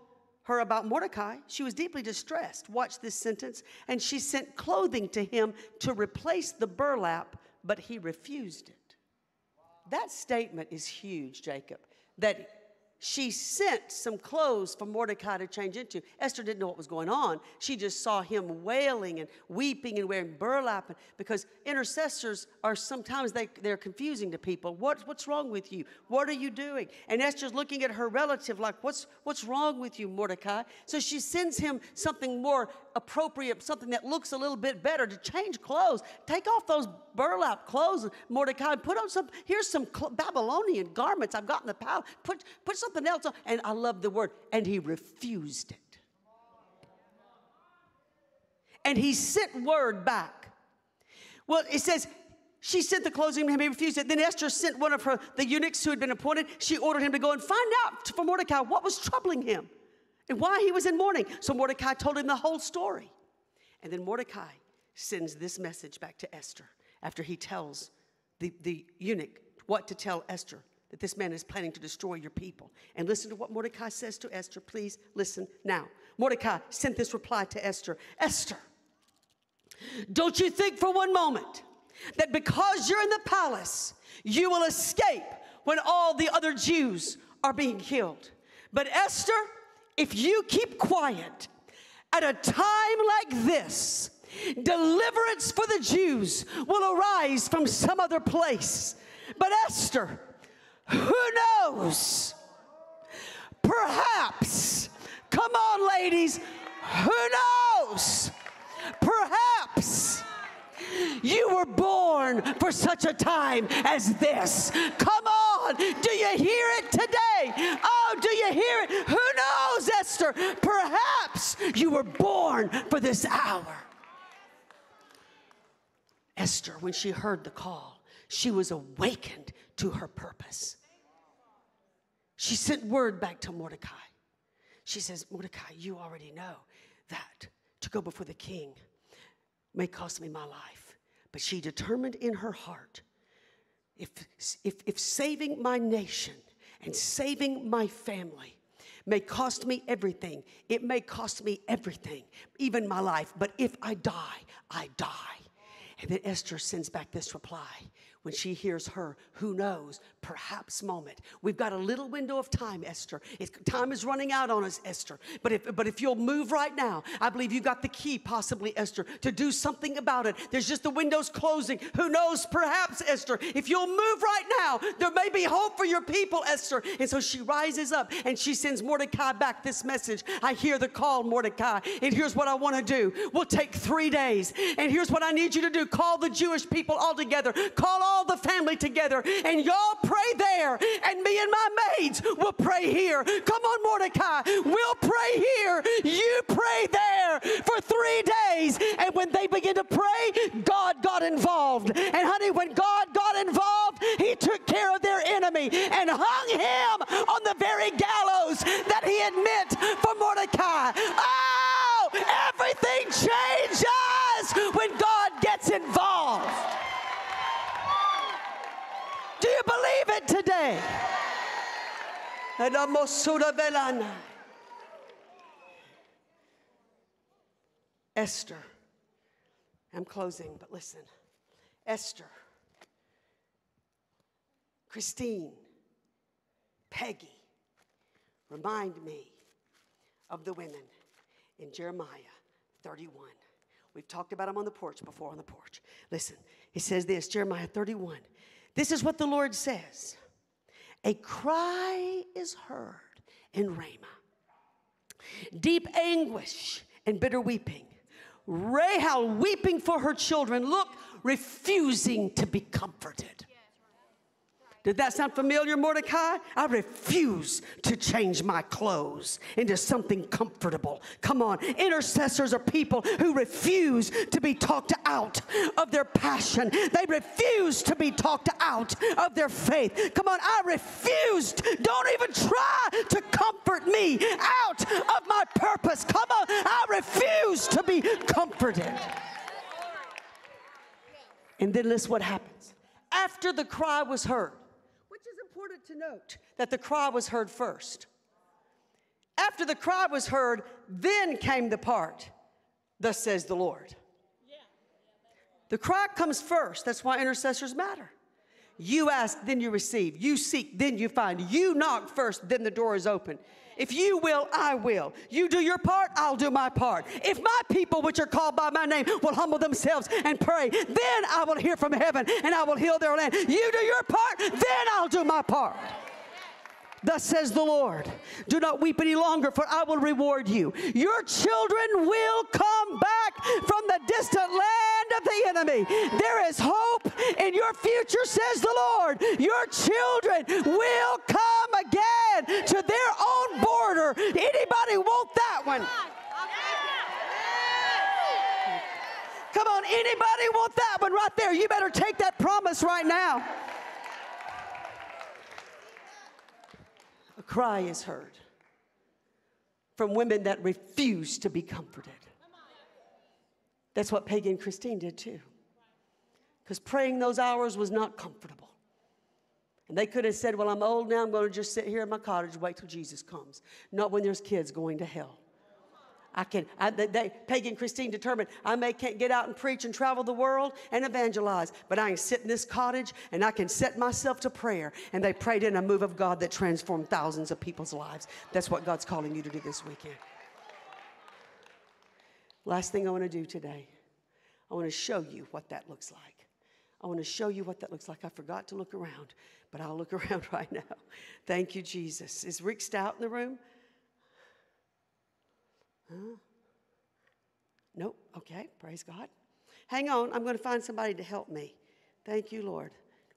her about Mordecai, she was deeply distressed. Watch this sentence. And she sent clothing to him to replace the burlap, but he refused it. That statement is huge, Jacob. That she sent some clothes for Mordecai to change into. Esther didn't know what was going on. She just saw him wailing and weeping and wearing burlap because intercessors are sometimes they, they're confusing to people. What, what's wrong with you? What are you doing? And Esther's looking at her relative like, what's, what's wrong with you, Mordecai? So she sends him something more appropriate, something that looks a little bit better to change clothes. Take off those burlap clothes, Mordecai. Put on some, here's some Babylonian garments I've got in the palace. Put, put something else on. And I love the word. And he refused it. And he sent word back. Well, it says, she sent the clothes to him, he refused it. Then Esther sent one of her, the eunuchs who had been appointed, she ordered him to go and find out from Mordecai what was troubling him and why he was in mourning. So Mordecai told him the whole story. And then Mordecai sends this message back to Esther after he tells the, the eunuch what to tell Esther that this man is planning to destroy your people. And listen to what Mordecai says to Esther. Please listen now. Mordecai sent this reply to Esther Esther, don't you think for one moment that because you're in the palace, you will escape when all the other Jews are being killed. But Esther, if you keep quiet at a time like this, deliverance for the Jews will arise from some other place. But Esther, who knows? Perhaps, come on, ladies, who knows? Perhaps you were born for such a time as this. Come on, do you hear it today? Oh, do you hear it? Who knows, Esther? Perhaps you were born for this hour. Esther, when she heard the call, she was awakened to her purpose. She sent word back to Mordecai. She says, Mordecai, you already know that to go before the king may cost me my life. But she determined in her heart if, if, if saving my nation and saving my family may cost me everything, it may cost me everything, even my life. But if I die, I die. And then Esther sends back this reply when she hears her, who knows, perhaps moment. We've got a little window of time, Esther. It's, time is running out on us, Esther. But if, but if you'll move right now, I believe you've got the key, possibly, Esther, to do something about it. There's just the windows closing. Who knows, perhaps, Esther. If you'll move right now, there may be hope for your people, Esther. And so she rises up and she sends Mordecai back this message. I hear the call, Mordecai. And here's what I want to do. We'll take three days. And here's what I need you to do. Call the Jewish people all together. Call all the family together. And y'all pray there. And me and my maids will pray here. Come on, Mordecai. We'll pray here. You pray there for three days. And when they begin to pray, God got involved. And honey, when God got involved, He took care of their enemy and hung him on the very gallows that He had meant for Mordecai. Oh, everything changes when God gets involved. Do you believe it today? Esther. I'm closing, but listen. Esther, Christine, Peggy, remind me of the women in Jeremiah 31. We've talked about them on the porch before on the porch. Listen, he says this Jeremiah 31 This is what the Lord says A cry is heard in Ramah, deep anguish and bitter weeping. Rachel weeping for her children, look, refusing to be comforted. Did that sound familiar, Mordecai? I refuse to change my clothes into something comfortable. Come on, intercessors are people who refuse to be talked out of their passion. They refuse to be talked out of their faith. Come on, I refused. Don't even try to comfort me out of my purpose. Come on, I refuse to be comforted. And then listen what happens. After the cry was heard, which is important to note that the cry was heard first. After the cry was heard, then came the part, thus says the Lord. The cry comes first. That's why intercessors matter. You ask, then you receive. You seek, then you find. You knock first, then the door is open. If you will, I will. You do your part, I'll do my part. If my people, which are called by my name, will humble themselves and pray, then I will hear from heaven and I will heal their land. You do your part, then I'll do my part. Thus says the Lord, do not weep any longer, for I will reward you. Your children will come back from the distant land of the enemy. There is hope in your future, says the Lord. Your children will come again to their own border. Anybody want that one? Come on, anybody want that one right there? You better take that promise right now. A cry is heard from women that refuse to be comforted. That's what Peggy and Christine did too. Because praying those hours was not comfortable. And they could have said, Well, I'm old now, I'm going to just sit here in my cottage wait till Jesus comes. Not when there's kids going to hell. I can, I, they, Peggy and Christine determined I may can't get out and preach and travel the world and evangelize, but I can sit in this cottage and I can set myself to prayer. And they prayed in a move of God that transformed thousands of people's lives. That's what God's calling you to do this weekend. Last thing I want to do today, I want to show you what that looks like. I want to show you what that looks like. I forgot to look around, but I'll look around right now. Thank you, Jesus. Is Rick Stout in the room? Huh? Nope. Okay. Praise God. Hang on. I'm going to find somebody to help me. Thank you, Lord.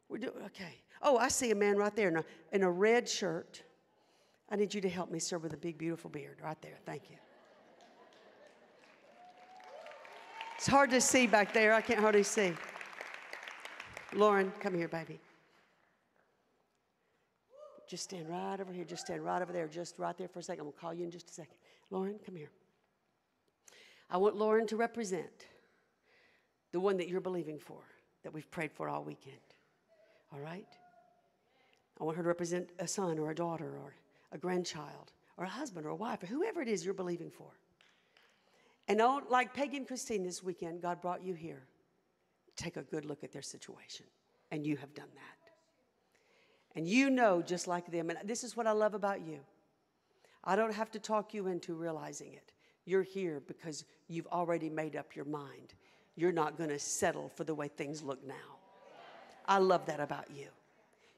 We're doing okay. Oh, I see a man right there in a, in a red shirt. I need you to help me, sir, with a big, beautiful beard right there. Thank you. It's hard to see back there. I can't hardly see. Lauren, come here, baby. Just stand right over here. Just stand right over there. Just right there for a second. I'm going to call you in just a second. Lauren, come here. I want Lauren to represent the one that you're believing for, that we've prayed for all weekend. All right? I want her to represent a son or a daughter or a grandchild or a husband or a wife or whoever it is you're believing for. And like Peggy and Christine this weekend, God brought you here. Take a good look at their situation. And you have done that. And you know, just like them, and this is what I love about you. I don't have to talk you into realizing it. You're here because you've already made up your mind. You're not going to settle for the way things look now. I love that about you.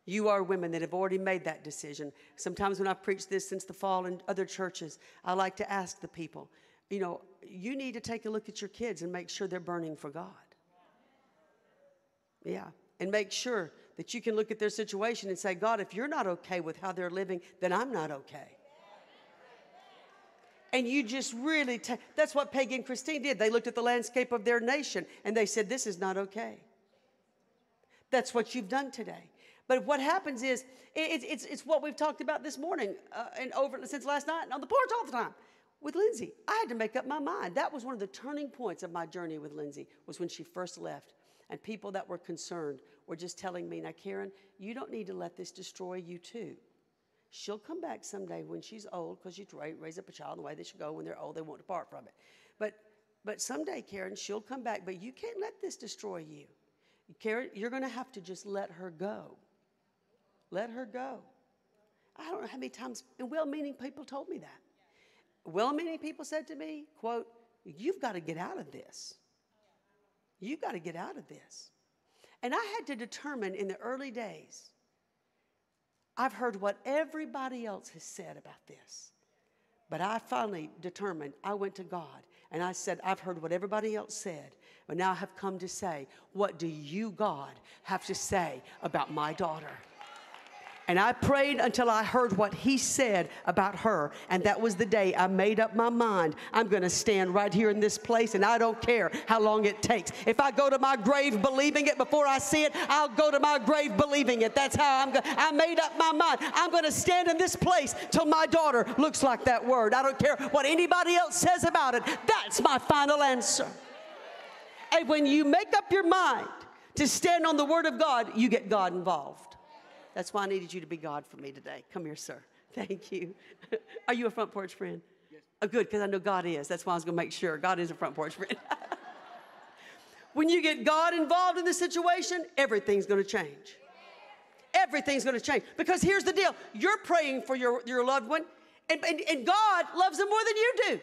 You are women that have already made that decision. Sometimes when I've preached this since the fall in other churches, I like to ask the people, you know, you need to take a look at your kids and make sure they're burning for God. Yeah. And make sure that you can look at their situation and say, God, if you're not okay with how they're living, then I'm not okay. And you just really, ta- that's what Peggy and Christine did. They looked at the landscape of their nation and they said, This is not okay. That's what you've done today. But what happens is, it, it's, it's what we've talked about this morning uh, and over since last night and on the porch all the time with Lindsay. I had to make up my mind. That was one of the turning points of my journey with Lindsay, was when she first left. And people that were concerned were just telling me, now, Karen, you don't need to let this destroy you too. She'll come back someday when she's old, because you raise up a child the way they should go when they're old, they won't depart from it. But, but someday, Karen, she'll come back, but you can't let this destroy you. Karen, you're going to have to just let her go. Let her go. I don't know how many times, and well meaning people told me that. Well meaning people said to me, quote, You've got to get out of this. You've got to get out of this. And I had to determine in the early days, I've heard what everybody else has said about this. But I finally determined, I went to God and I said, I've heard what everybody else said, but now I have come to say, what do you, God, have to say about my daughter? And I prayed until I heard what he said about her. And that was the day I made up my mind. I'm going to stand right here in this place, and I don't care how long it takes. If I go to my grave believing it before I see it, I'll go to my grave believing it. That's how I'm going. I made up my mind. I'm going to stand in this place till my daughter looks like that word. I don't care what anybody else says about it. That's my final answer. And when you make up your mind to stand on the word of God, you get God involved. That's why I needed you to be God for me today. Come here, sir. Thank you. Are you a front porch friend? Yes. Oh, good, because I know God is. That's why I was going to make sure. God is a front porch friend. when you get God involved in the situation, everything's going to change. Everything's going to change. Because here's the deal you're praying for your, your loved one, and, and, and God loves them more than you do.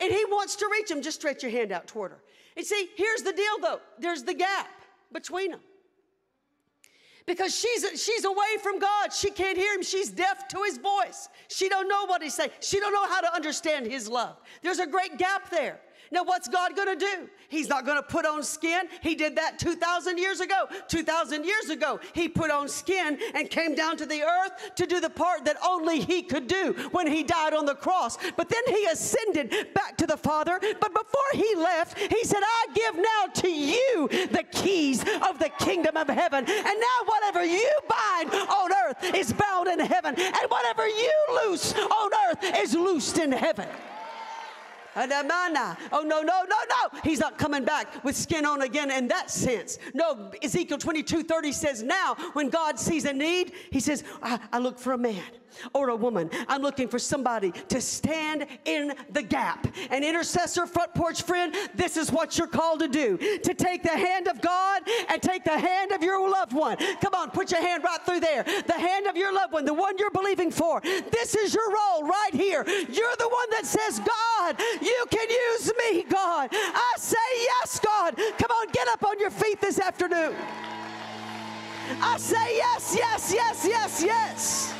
And He wants to reach them. Just stretch your hand out toward her. And see, here's the deal though there's the gap between them because she's, she's away from God. She can't hear him. She's deaf to his voice. She don't know what he's saying. She don't know how to understand his love. There's a great gap there. Now, what's God going to do? He's not going to put on skin. He did that 2,000 years ago. 2,000 years ago, He put on skin and came down to the earth to do the part that only He could do when He died on the cross. But then He ascended back to the Father. But before He left, He said, I give now to you the keys of the kingdom of heaven. And now, whatever you bind on earth is bound in heaven, and whatever you loose on earth is loosed in heaven. Oh, no, no, no, no. He's not coming back with skin on again in that sense. No, Ezekiel 22 30 says, Now, when God sees a need, He says, I, I look for a man or a woman. I'm looking for somebody to stand in the gap. An intercessor, front porch friend, this is what you're called to do to take the hand of God and take the hand of your loved one. Come on, put your hand right through there. The hand of your loved one, the one you're believing for. This is your role right here. You're the one that says, God, you can use me, God. I say yes, God. Come on, get up on your feet this afternoon. I say yes, yes, yes, yes, yes.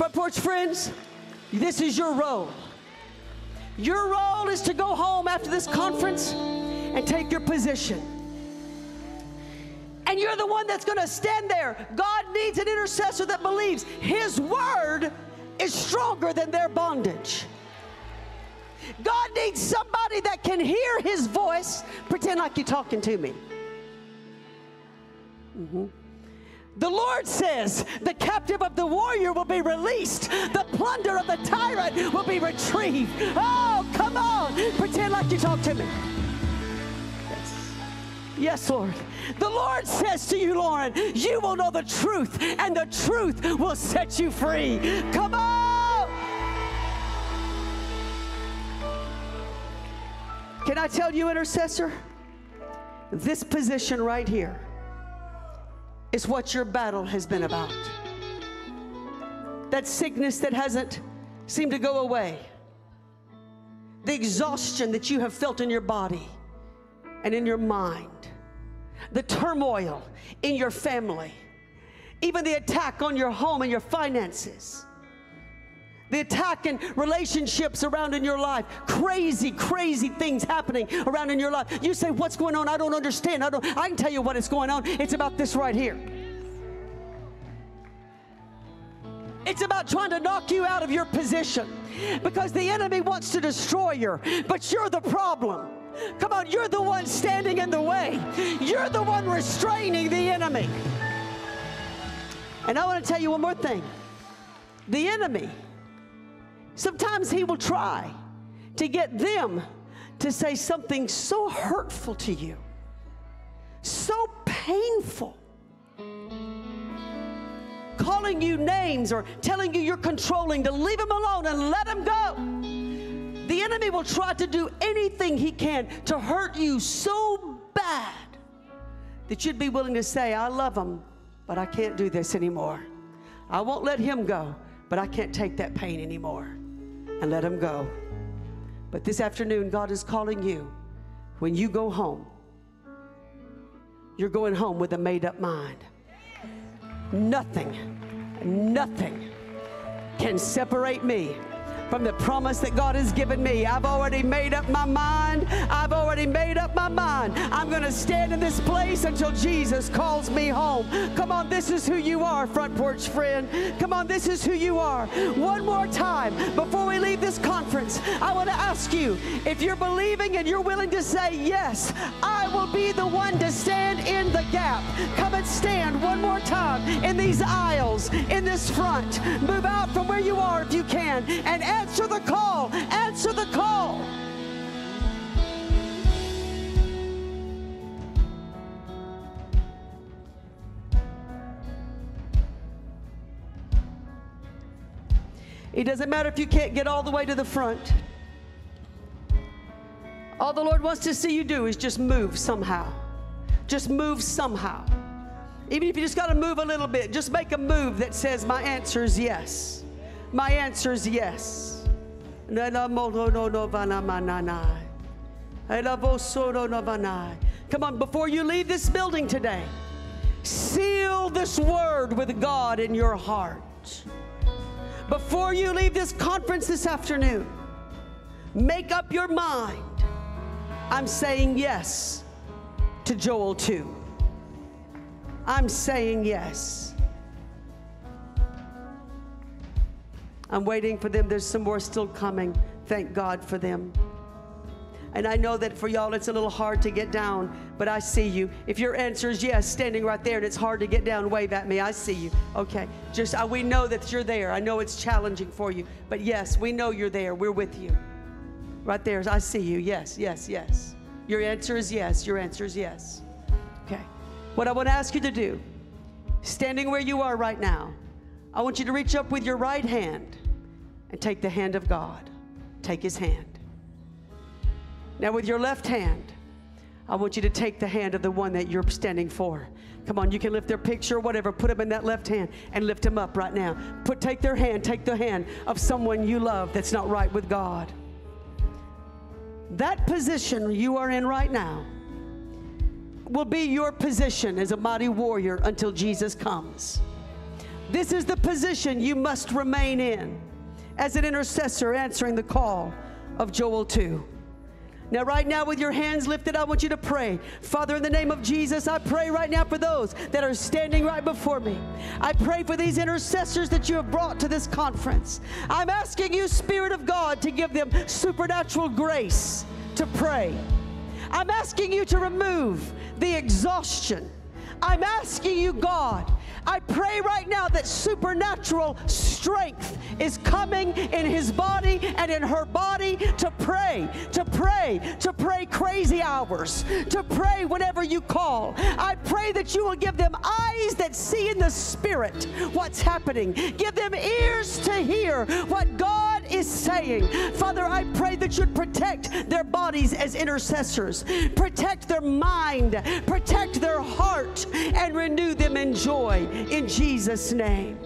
Front porch friends, this is your role. Your role is to go home after this conference and take your position. And you're the one that's going to stand there. God needs an intercessor that believes His word is stronger than their bondage. God needs somebody that can hear His voice, pretend like you're talking to me. Mm-hmm. The Lord says the captive of the warrior will be released, the plunder of the tyrant will be retrieved. Oh, come on. Pretend like you talk to me. Yes. Yes, Lord. The Lord says to you, Lauren, you will know the truth, and the truth will set you free. Come on. Can I tell you, intercessor? This position right here is what your battle has been about. That sickness that hasn't seemed to go away, the exhaustion that you have felt in your body and in your mind, the turmoil in your family, even the attack on your home and your finances the attack in relationships around in your life, crazy, crazy things happening around in your life. You say, What's going on? I don't understand. I, don't, I can tell you what is going on. It's about this right here. It's about trying to knock you out of your position because the enemy wants to destroy you, but you're the problem. Come on, you're the one standing in the way. You're the one restraining the enemy. And I want to tell you one more thing the enemy Sometimes he will try to get them to say something so hurtful to you, so painful. Calling you names or telling you you're controlling to leave him alone and let him go. The enemy will try to do anything he can to hurt you so bad that you'd be willing to say, I love him, but I can't do this anymore. I won't let him go, but I can't take that pain anymore and let him go. But this afternoon, God is calling you when you go home, you're going home with a made up mind. Nothing, nothing can separate me from the promise that God has given me. I've already made up my mind. I've already made up my mind. I'm going to stand in this place until Jesus calls me home. Come on, this is who you are, front porch friend. Come on, this is who you are. One more time before we leave this conference, I want to ask you if you're believing and you're willing to say, Yes, I will be the one to stand in the gap. Come and stand one more time in these aisles, in this front. Move out from where you are if you can and answer the call. Answer the call. It doesn't matter if you can't get all the way to the front. All the Lord wants to see you do is just move somehow. Just move somehow. Even if you just got to move a little bit, just make a move that says, My answer is yes. My answer is yes. Come on, before you leave this building today, seal this word with God in your heart. Before you leave this conference this afternoon, make up your mind. I'm saying yes to Joel 2. I'm saying yes. I'm waiting for them. There's some more still coming. Thank God for them. And I know that for y'all it's a little hard to get down, but I see you. If your answer is yes, standing right there and it's hard to get down, wave at me. I see you. Okay. Just uh, we know that you're there. I know it's challenging for you, but yes, we know you're there. We're with you. Right there. I see you. Yes, yes, yes. Your answer is yes. Your answer is yes. Okay. What I want to ask you to do, standing where you are right now, I want you to reach up with your right hand and take the hand of God. Take his hand. Now, with your left hand, I want you to take the hand of the one that you're standing for. Come on, you can lift their picture or whatever, put them in that left hand and lift them up right now. Put take their hand, take the hand of someone you love that's not right with God. That position you are in right now will be your position as a mighty warrior until Jesus comes. This is the position you must remain in as an intercessor answering the call of Joel 2. Now, right now, with your hands lifted, I want you to pray. Father, in the name of Jesus, I pray right now for those that are standing right before me. I pray for these intercessors that you have brought to this conference. I'm asking you, Spirit of God, to give them supernatural grace to pray. I'm asking you to remove the exhaustion. I'm asking you, God, I pray right now that supernatural strength is coming in his body and in her body to pray, to pray, to pray crazy hours, to pray whenever you call. I pray that you will give them eyes that see in the spirit what's happening, give them ears to hear what God is saying. Father, I pray that you'd protect their bodies as intercessors, protect their mind, protect their heart, and renew them in joy in Jesus' name.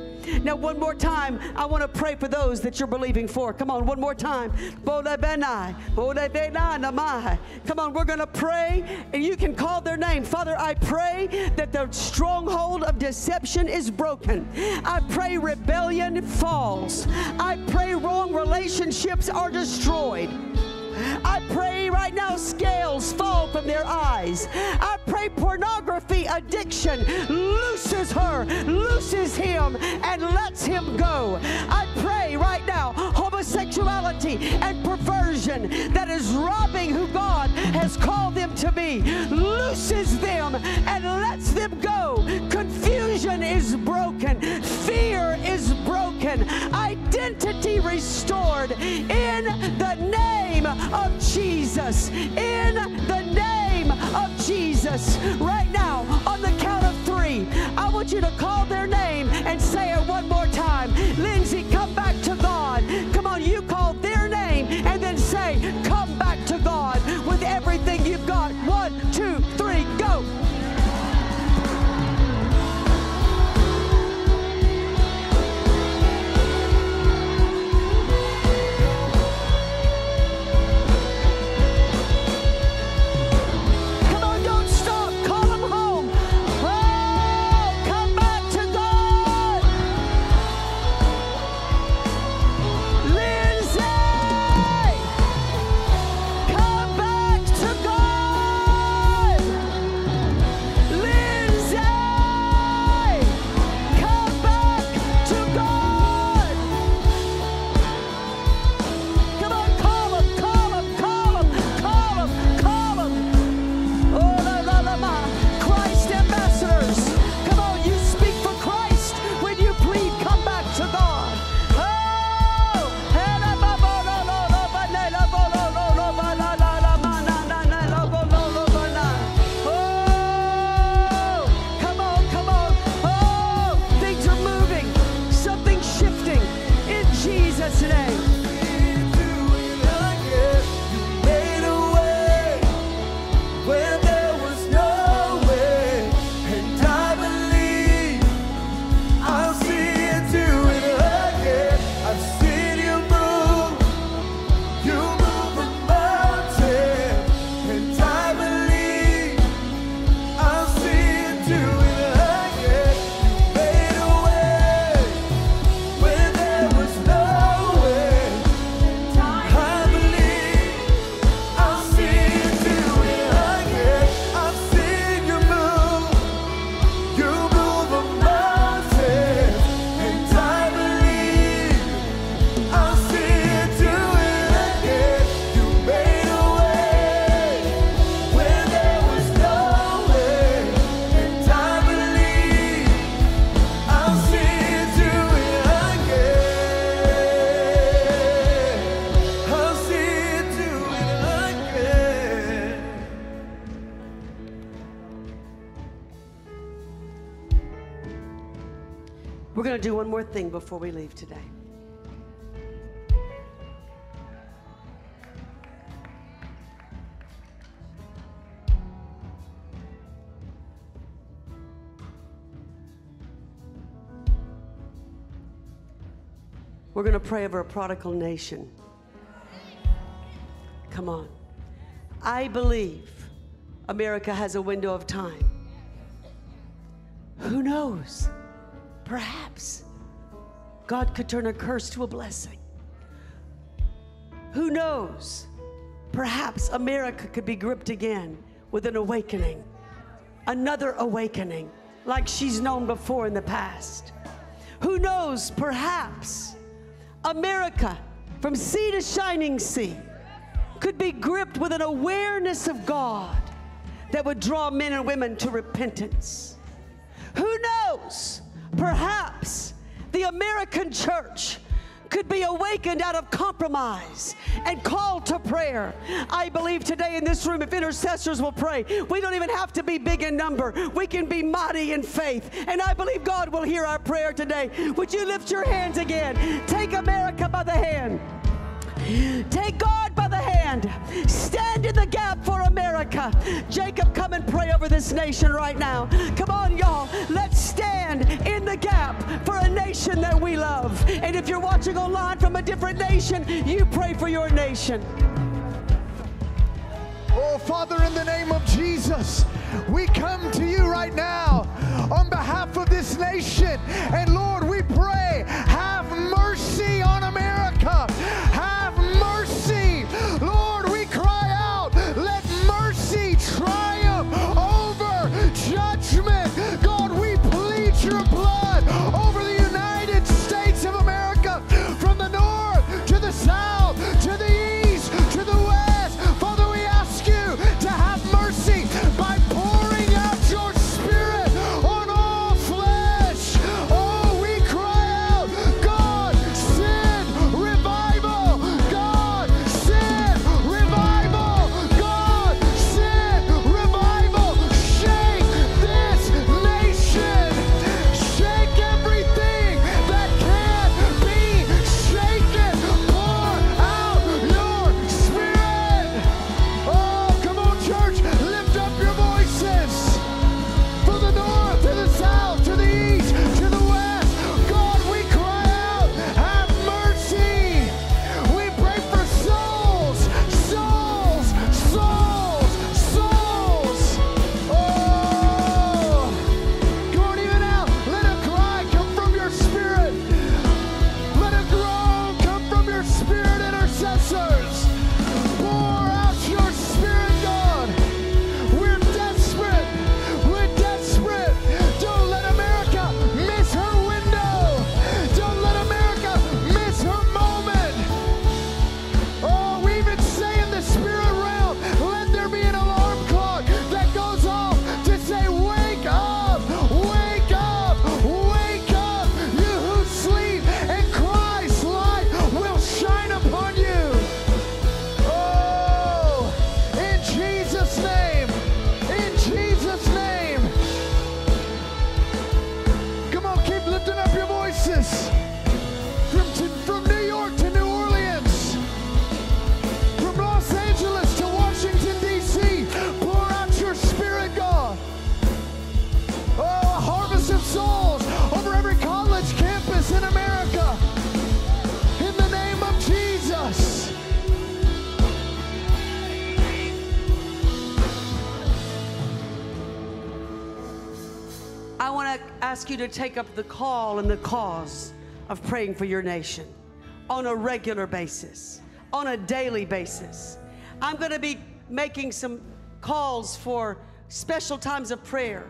Now, one more time, I want to pray for those that you're believing for. Come on, one more time. Come on, we're going to pray, and you can call their name. Father, I pray that the stronghold of deception is broken. I pray rebellion falls. I pray wrong relationships are destroyed. I pray right now scales fall from their eyes. I pray pornography addiction looses her, looses him, and lets him go. I pray right now homosexuality and perversion that is robbing who God has called them to be looses them and lets them go. Confusion is broken, fear is broken, identity restored in the name of Jesus. In the name of Jesus. Right now, on the want you to call their name and say it one more time. Do one more thing before we leave today. We're going to pray over a prodigal nation. Come on. I believe America has a window of time. Who knows? Perhaps God could turn a curse to a blessing. Who knows? Perhaps America could be gripped again with an awakening, another awakening like she's known before in the past. Who knows? Perhaps America, from sea to shining sea, could be gripped with an awareness of God that would draw men and women to repentance. Who knows? Perhaps the American church could be awakened out of compromise and called to prayer. I believe today in this room, if intercessors will pray, we don't even have to be big in number. We can be mighty in faith. And I believe God will hear our prayer today. Would you lift your hands again? Take America by the hand. Take God by the hand. Stand in the gap for America. Jacob, come and pray over this nation right now. Come on, y'all. Let's stand love. And if you're watching online from a different nation, you pray for your nation. Oh, Father, in the name of Jesus, we come to you right now on behalf of this nation. And Lord, we pray, have mercy on America. Ask you to take up the call and the cause of praying for your nation on a regular basis, on a daily basis. I'm going to be making some calls for special times of prayer.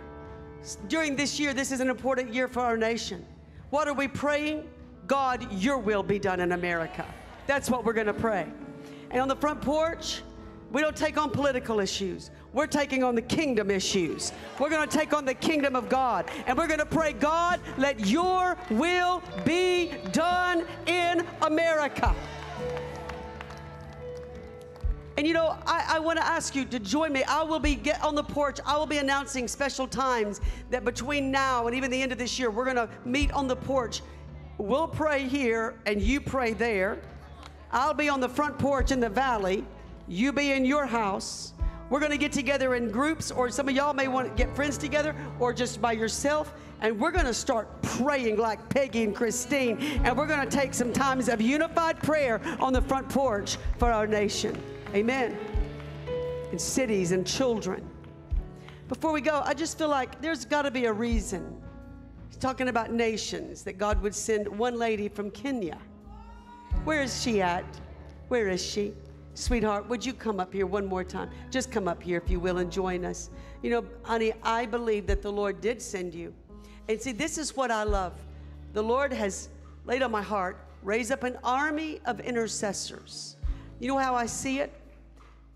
During this year, this is an important year for our nation. What are we praying? God, your will be done in America. That's what we're going to pray. And on the front porch, we don't take on political issues. We're taking on the kingdom issues. We're going to take on the kingdom of God. And we're going to pray, God, let your will be done in America. And you know, I, I want to ask you to join me. I will be get on the porch. I will be announcing special times that between now and even the end of this year, we're going to meet on the porch. We'll pray here and you pray there. I'll be on the front porch in the valley. You be in your house. We're going to get together in groups, or some of y'all may want to get friends together, or just by yourself. And we're going to start praying like Peggy and Christine. And we're going to take some times of unified prayer on the front porch for our nation. Amen. And cities and children. Before we go, I just feel like there's got to be a reason. He's talking about nations that God would send one lady from Kenya. Where is she at? Where is she? Sweetheart, would you come up here one more time? Just come up here, if you will, and join us. You know, honey, I believe that the Lord did send you. And see, this is what I love. The Lord has laid on my heart, raise up an army of intercessors. You know how I see it?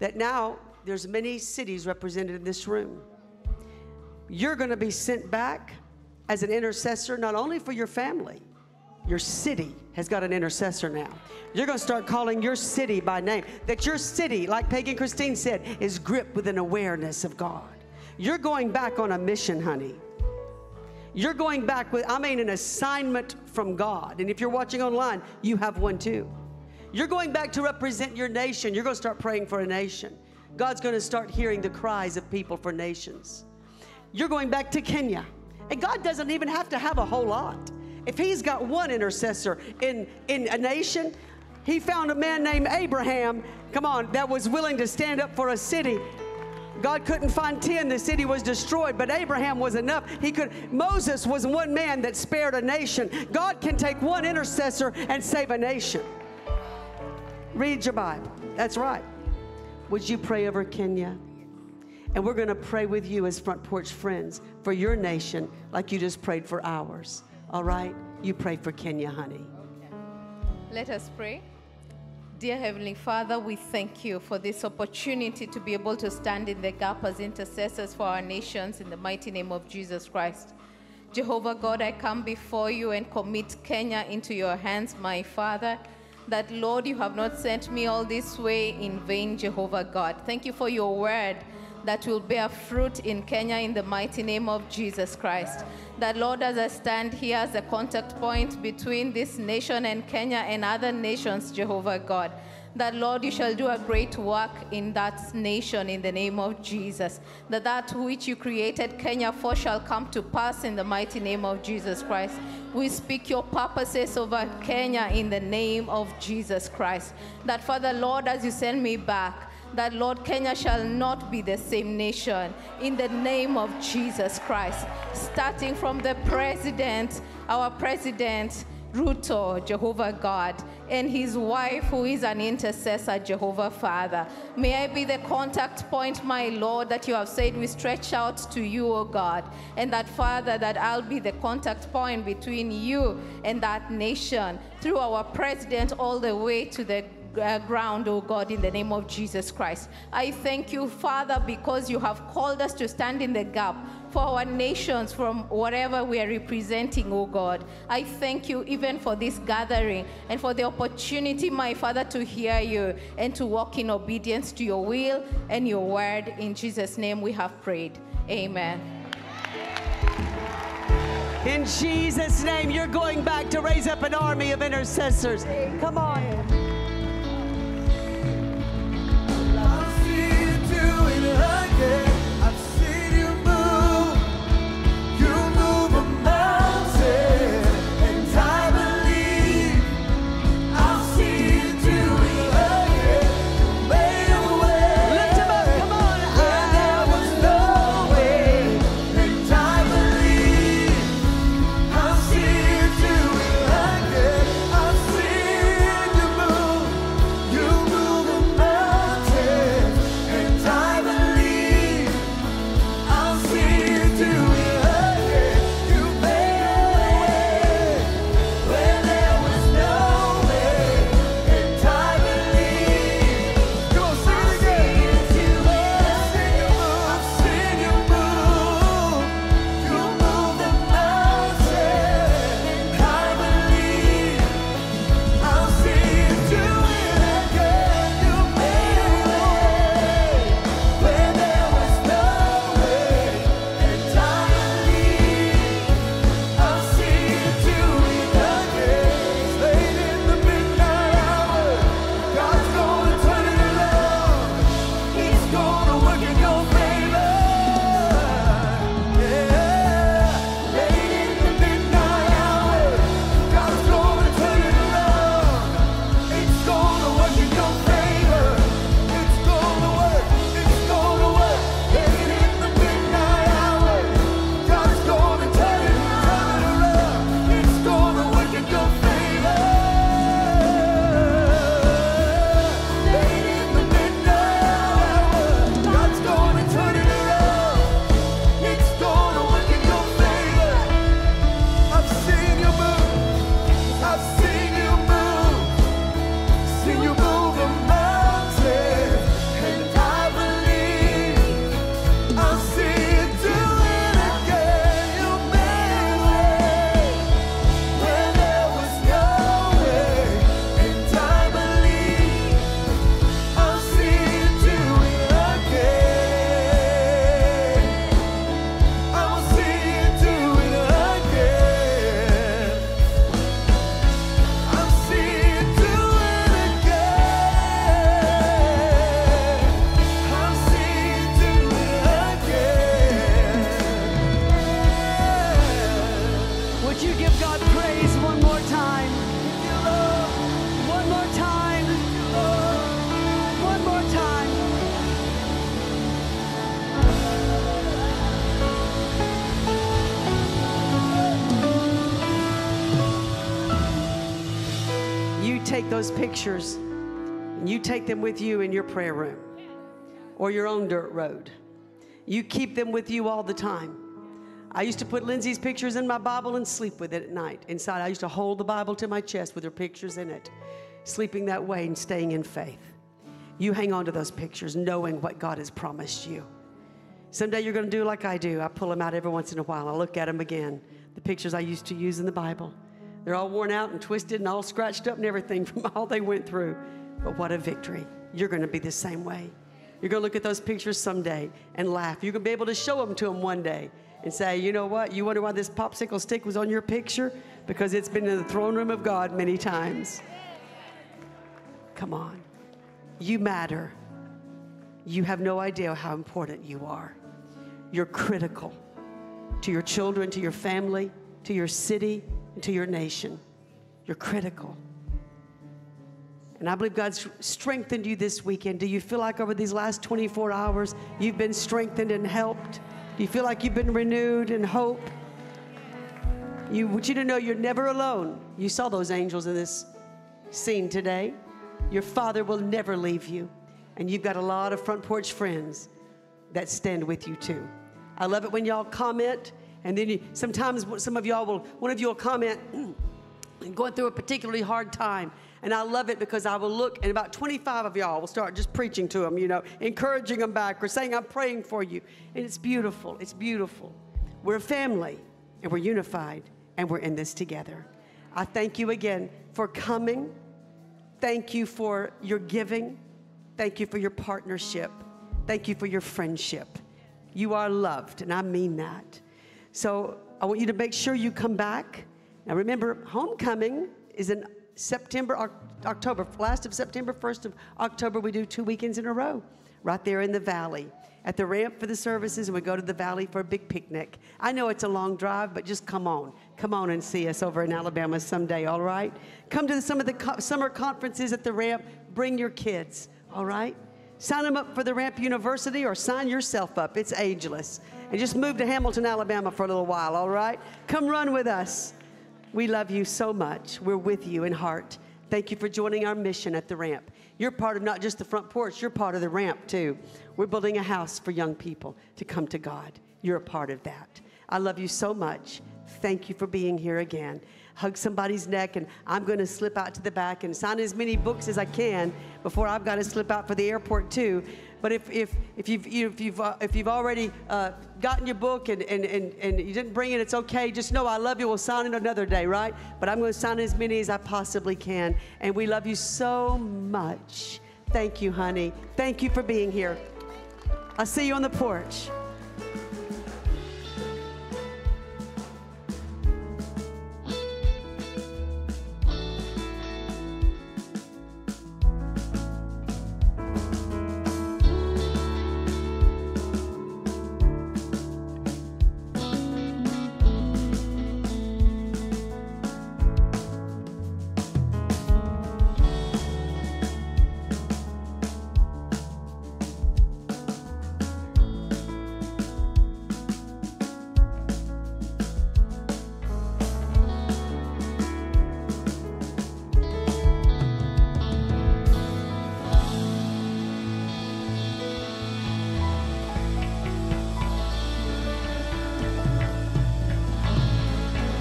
That now there's many cities represented in this room. You're going to be sent back as an intercessor, not only for your family, your city has got an intercessor now. You're going to start calling your city by name. That your city, like Peggy and Christine said, is gripped with an awareness of God. You're going back on a mission, honey. You're going back with, I mean, an assignment from God. And if you're watching online, you have one too. You're going back to represent your nation. You're going to start praying for a nation. God's going to start hearing the cries of people for nations. You're going back to Kenya. And God doesn't even have to have a whole lot. If He's got one intercessor in, in a nation, He found a man named Abraham, come on, that was willing to stand up for a city. God couldn't find 10, the city was destroyed, but Abraham was enough. He could Moses was one man that spared a nation. God can take one intercessor and save a nation. Read your Bible. That's right. Would you pray over Kenya? And we're going to pray with you as front porch friends for your nation like you just prayed for ours. All right? You pray for Kenya, honey. Let us pray. Dear Heavenly Father, we thank you for this opportunity to be able to stand in the gap as intercessors for our nations in the mighty name of Jesus Christ. Jehovah God, I come before you and commit Kenya into your hands, my Father. That, Lord, you have not sent me all this way in vain, Jehovah God. Thank you for your word that will bear fruit in Kenya in the mighty name of Jesus Christ. That, Lord, as I stand here as a contact point between this nation and Kenya and other nations, Jehovah God, that, Lord, you shall do a great work in that nation in the name of Jesus. That that which you created Kenya for shall come to pass in the mighty name of Jesus Christ. We speak your purposes over Kenya in the name of Jesus Christ. That, Father, Lord, as you send me back, that Lord Kenya shall not be the same nation in the name of Jesus Christ. Starting from the president, our president, Ruto, Jehovah God, and his wife, who is an intercessor, Jehovah Father. May I be the contact point, my Lord, that you have said we stretch out to you, O God. And that, Father, that I'll be the contact point between you and that nation through our president all the way to the Uh, ground, oh God, in the name of Jesus Christ. I thank you, Father, because you have called us to stand in the gap for our nations from whatever we are representing, oh God. I thank you even for this gathering and for the opportunity, my Father, to hear you and to walk in obedience to your will and your word. In Jesus' name we have prayed. Amen. In Jesus' name, you're going back to raise up an army of intercessors. Come on. You move the those pictures and you take them with you in your prayer room or your own dirt road. You keep them with you all the time. I used to put Lindsay's pictures in my Bible and sleep with it at night. Inside, I used to hold the Bible to my chest with her pictures in it, sleeping that way and staying in faith. You hang on to those pictures, knowing what God has promised you. Someday you're going to do like I do. I pull them out every once in a while. I look at them again. The pictures I used to use in the Bible. They're all worn out and twisted and all scratched up and everything from all they went through. But what a victory. You're going to be the same way. You're going to look at those pictures someday and laugh. You're going to be able to show them to them one day and say, you know what? You wonder why this popsicle stick was on your picture? Because it's been in the throne room of God many times. Come on. You matter. You have no idea how important you are. You're critical to your children, to your family, to your city, to your nation. You're critical. And I believe God's strengthened you this weekend. Do you feel like over these last 24 hours you've been strengthened and helped? Do you feel like you've been renewed in hope? You want you to know you're never alone. You saw those angels in this scene today. Your Father will never leave you. And you've got a lot of front porch friends that stand with you too. I love it when y'all comment, and then you, sometimes some of y'all will, one of you will comment, going through a particularly hard time. And I love it because I will look, and about 25 of y'all will start just preaching to them, you know, encouraging them back or saying, I'm praying for you. And it's beautiful. It's beautiful. We're a family, and we're unified, and we're in this together. I thank you again for coming. Thank you for your giving. Thank you for your partnership. Thank you for your friendship. You are loved, and I mean that. So I want you to make sure you come back. Now remember, homecoming is in September, October, last of September, 1st of October. We do two weekends in a row right there in the valley at the ramp for the services, and we go to the valley for a big picnic. I know it's a long drive, but just come on. Come on and see us over in Alabama someday, all right? Come to some of the co- summer conferences at the ramp. Bring your kids, all right? Sign them up for the Ramp University or sign yourself up. It's ageless. And just move to Hamilton, Alabama for a little while, all right? Come run with us. We love you so much. We're with you in heart. Thank you for joining our mission at the ramp. You're part of not just the front porch, you're part of the ramp too. We're building a house for young people to come to God. You're a part of that. I love you so much. Thank you for being here again hug somebody's neck, and I'm going to slip out to the back and sign as many books as I can before I've got to slip out for the airport too. But if, if, if you've, if you've, uh, if you've already uh, gotten your book and, and, and, and you didn't bring it, it's okay. Just know I love you. We'll sign it another day, right? But I'm going to sign as many as I possibly can. And we love you so much. Thank you, honey. Thank you for being here. I'll see you on the porch.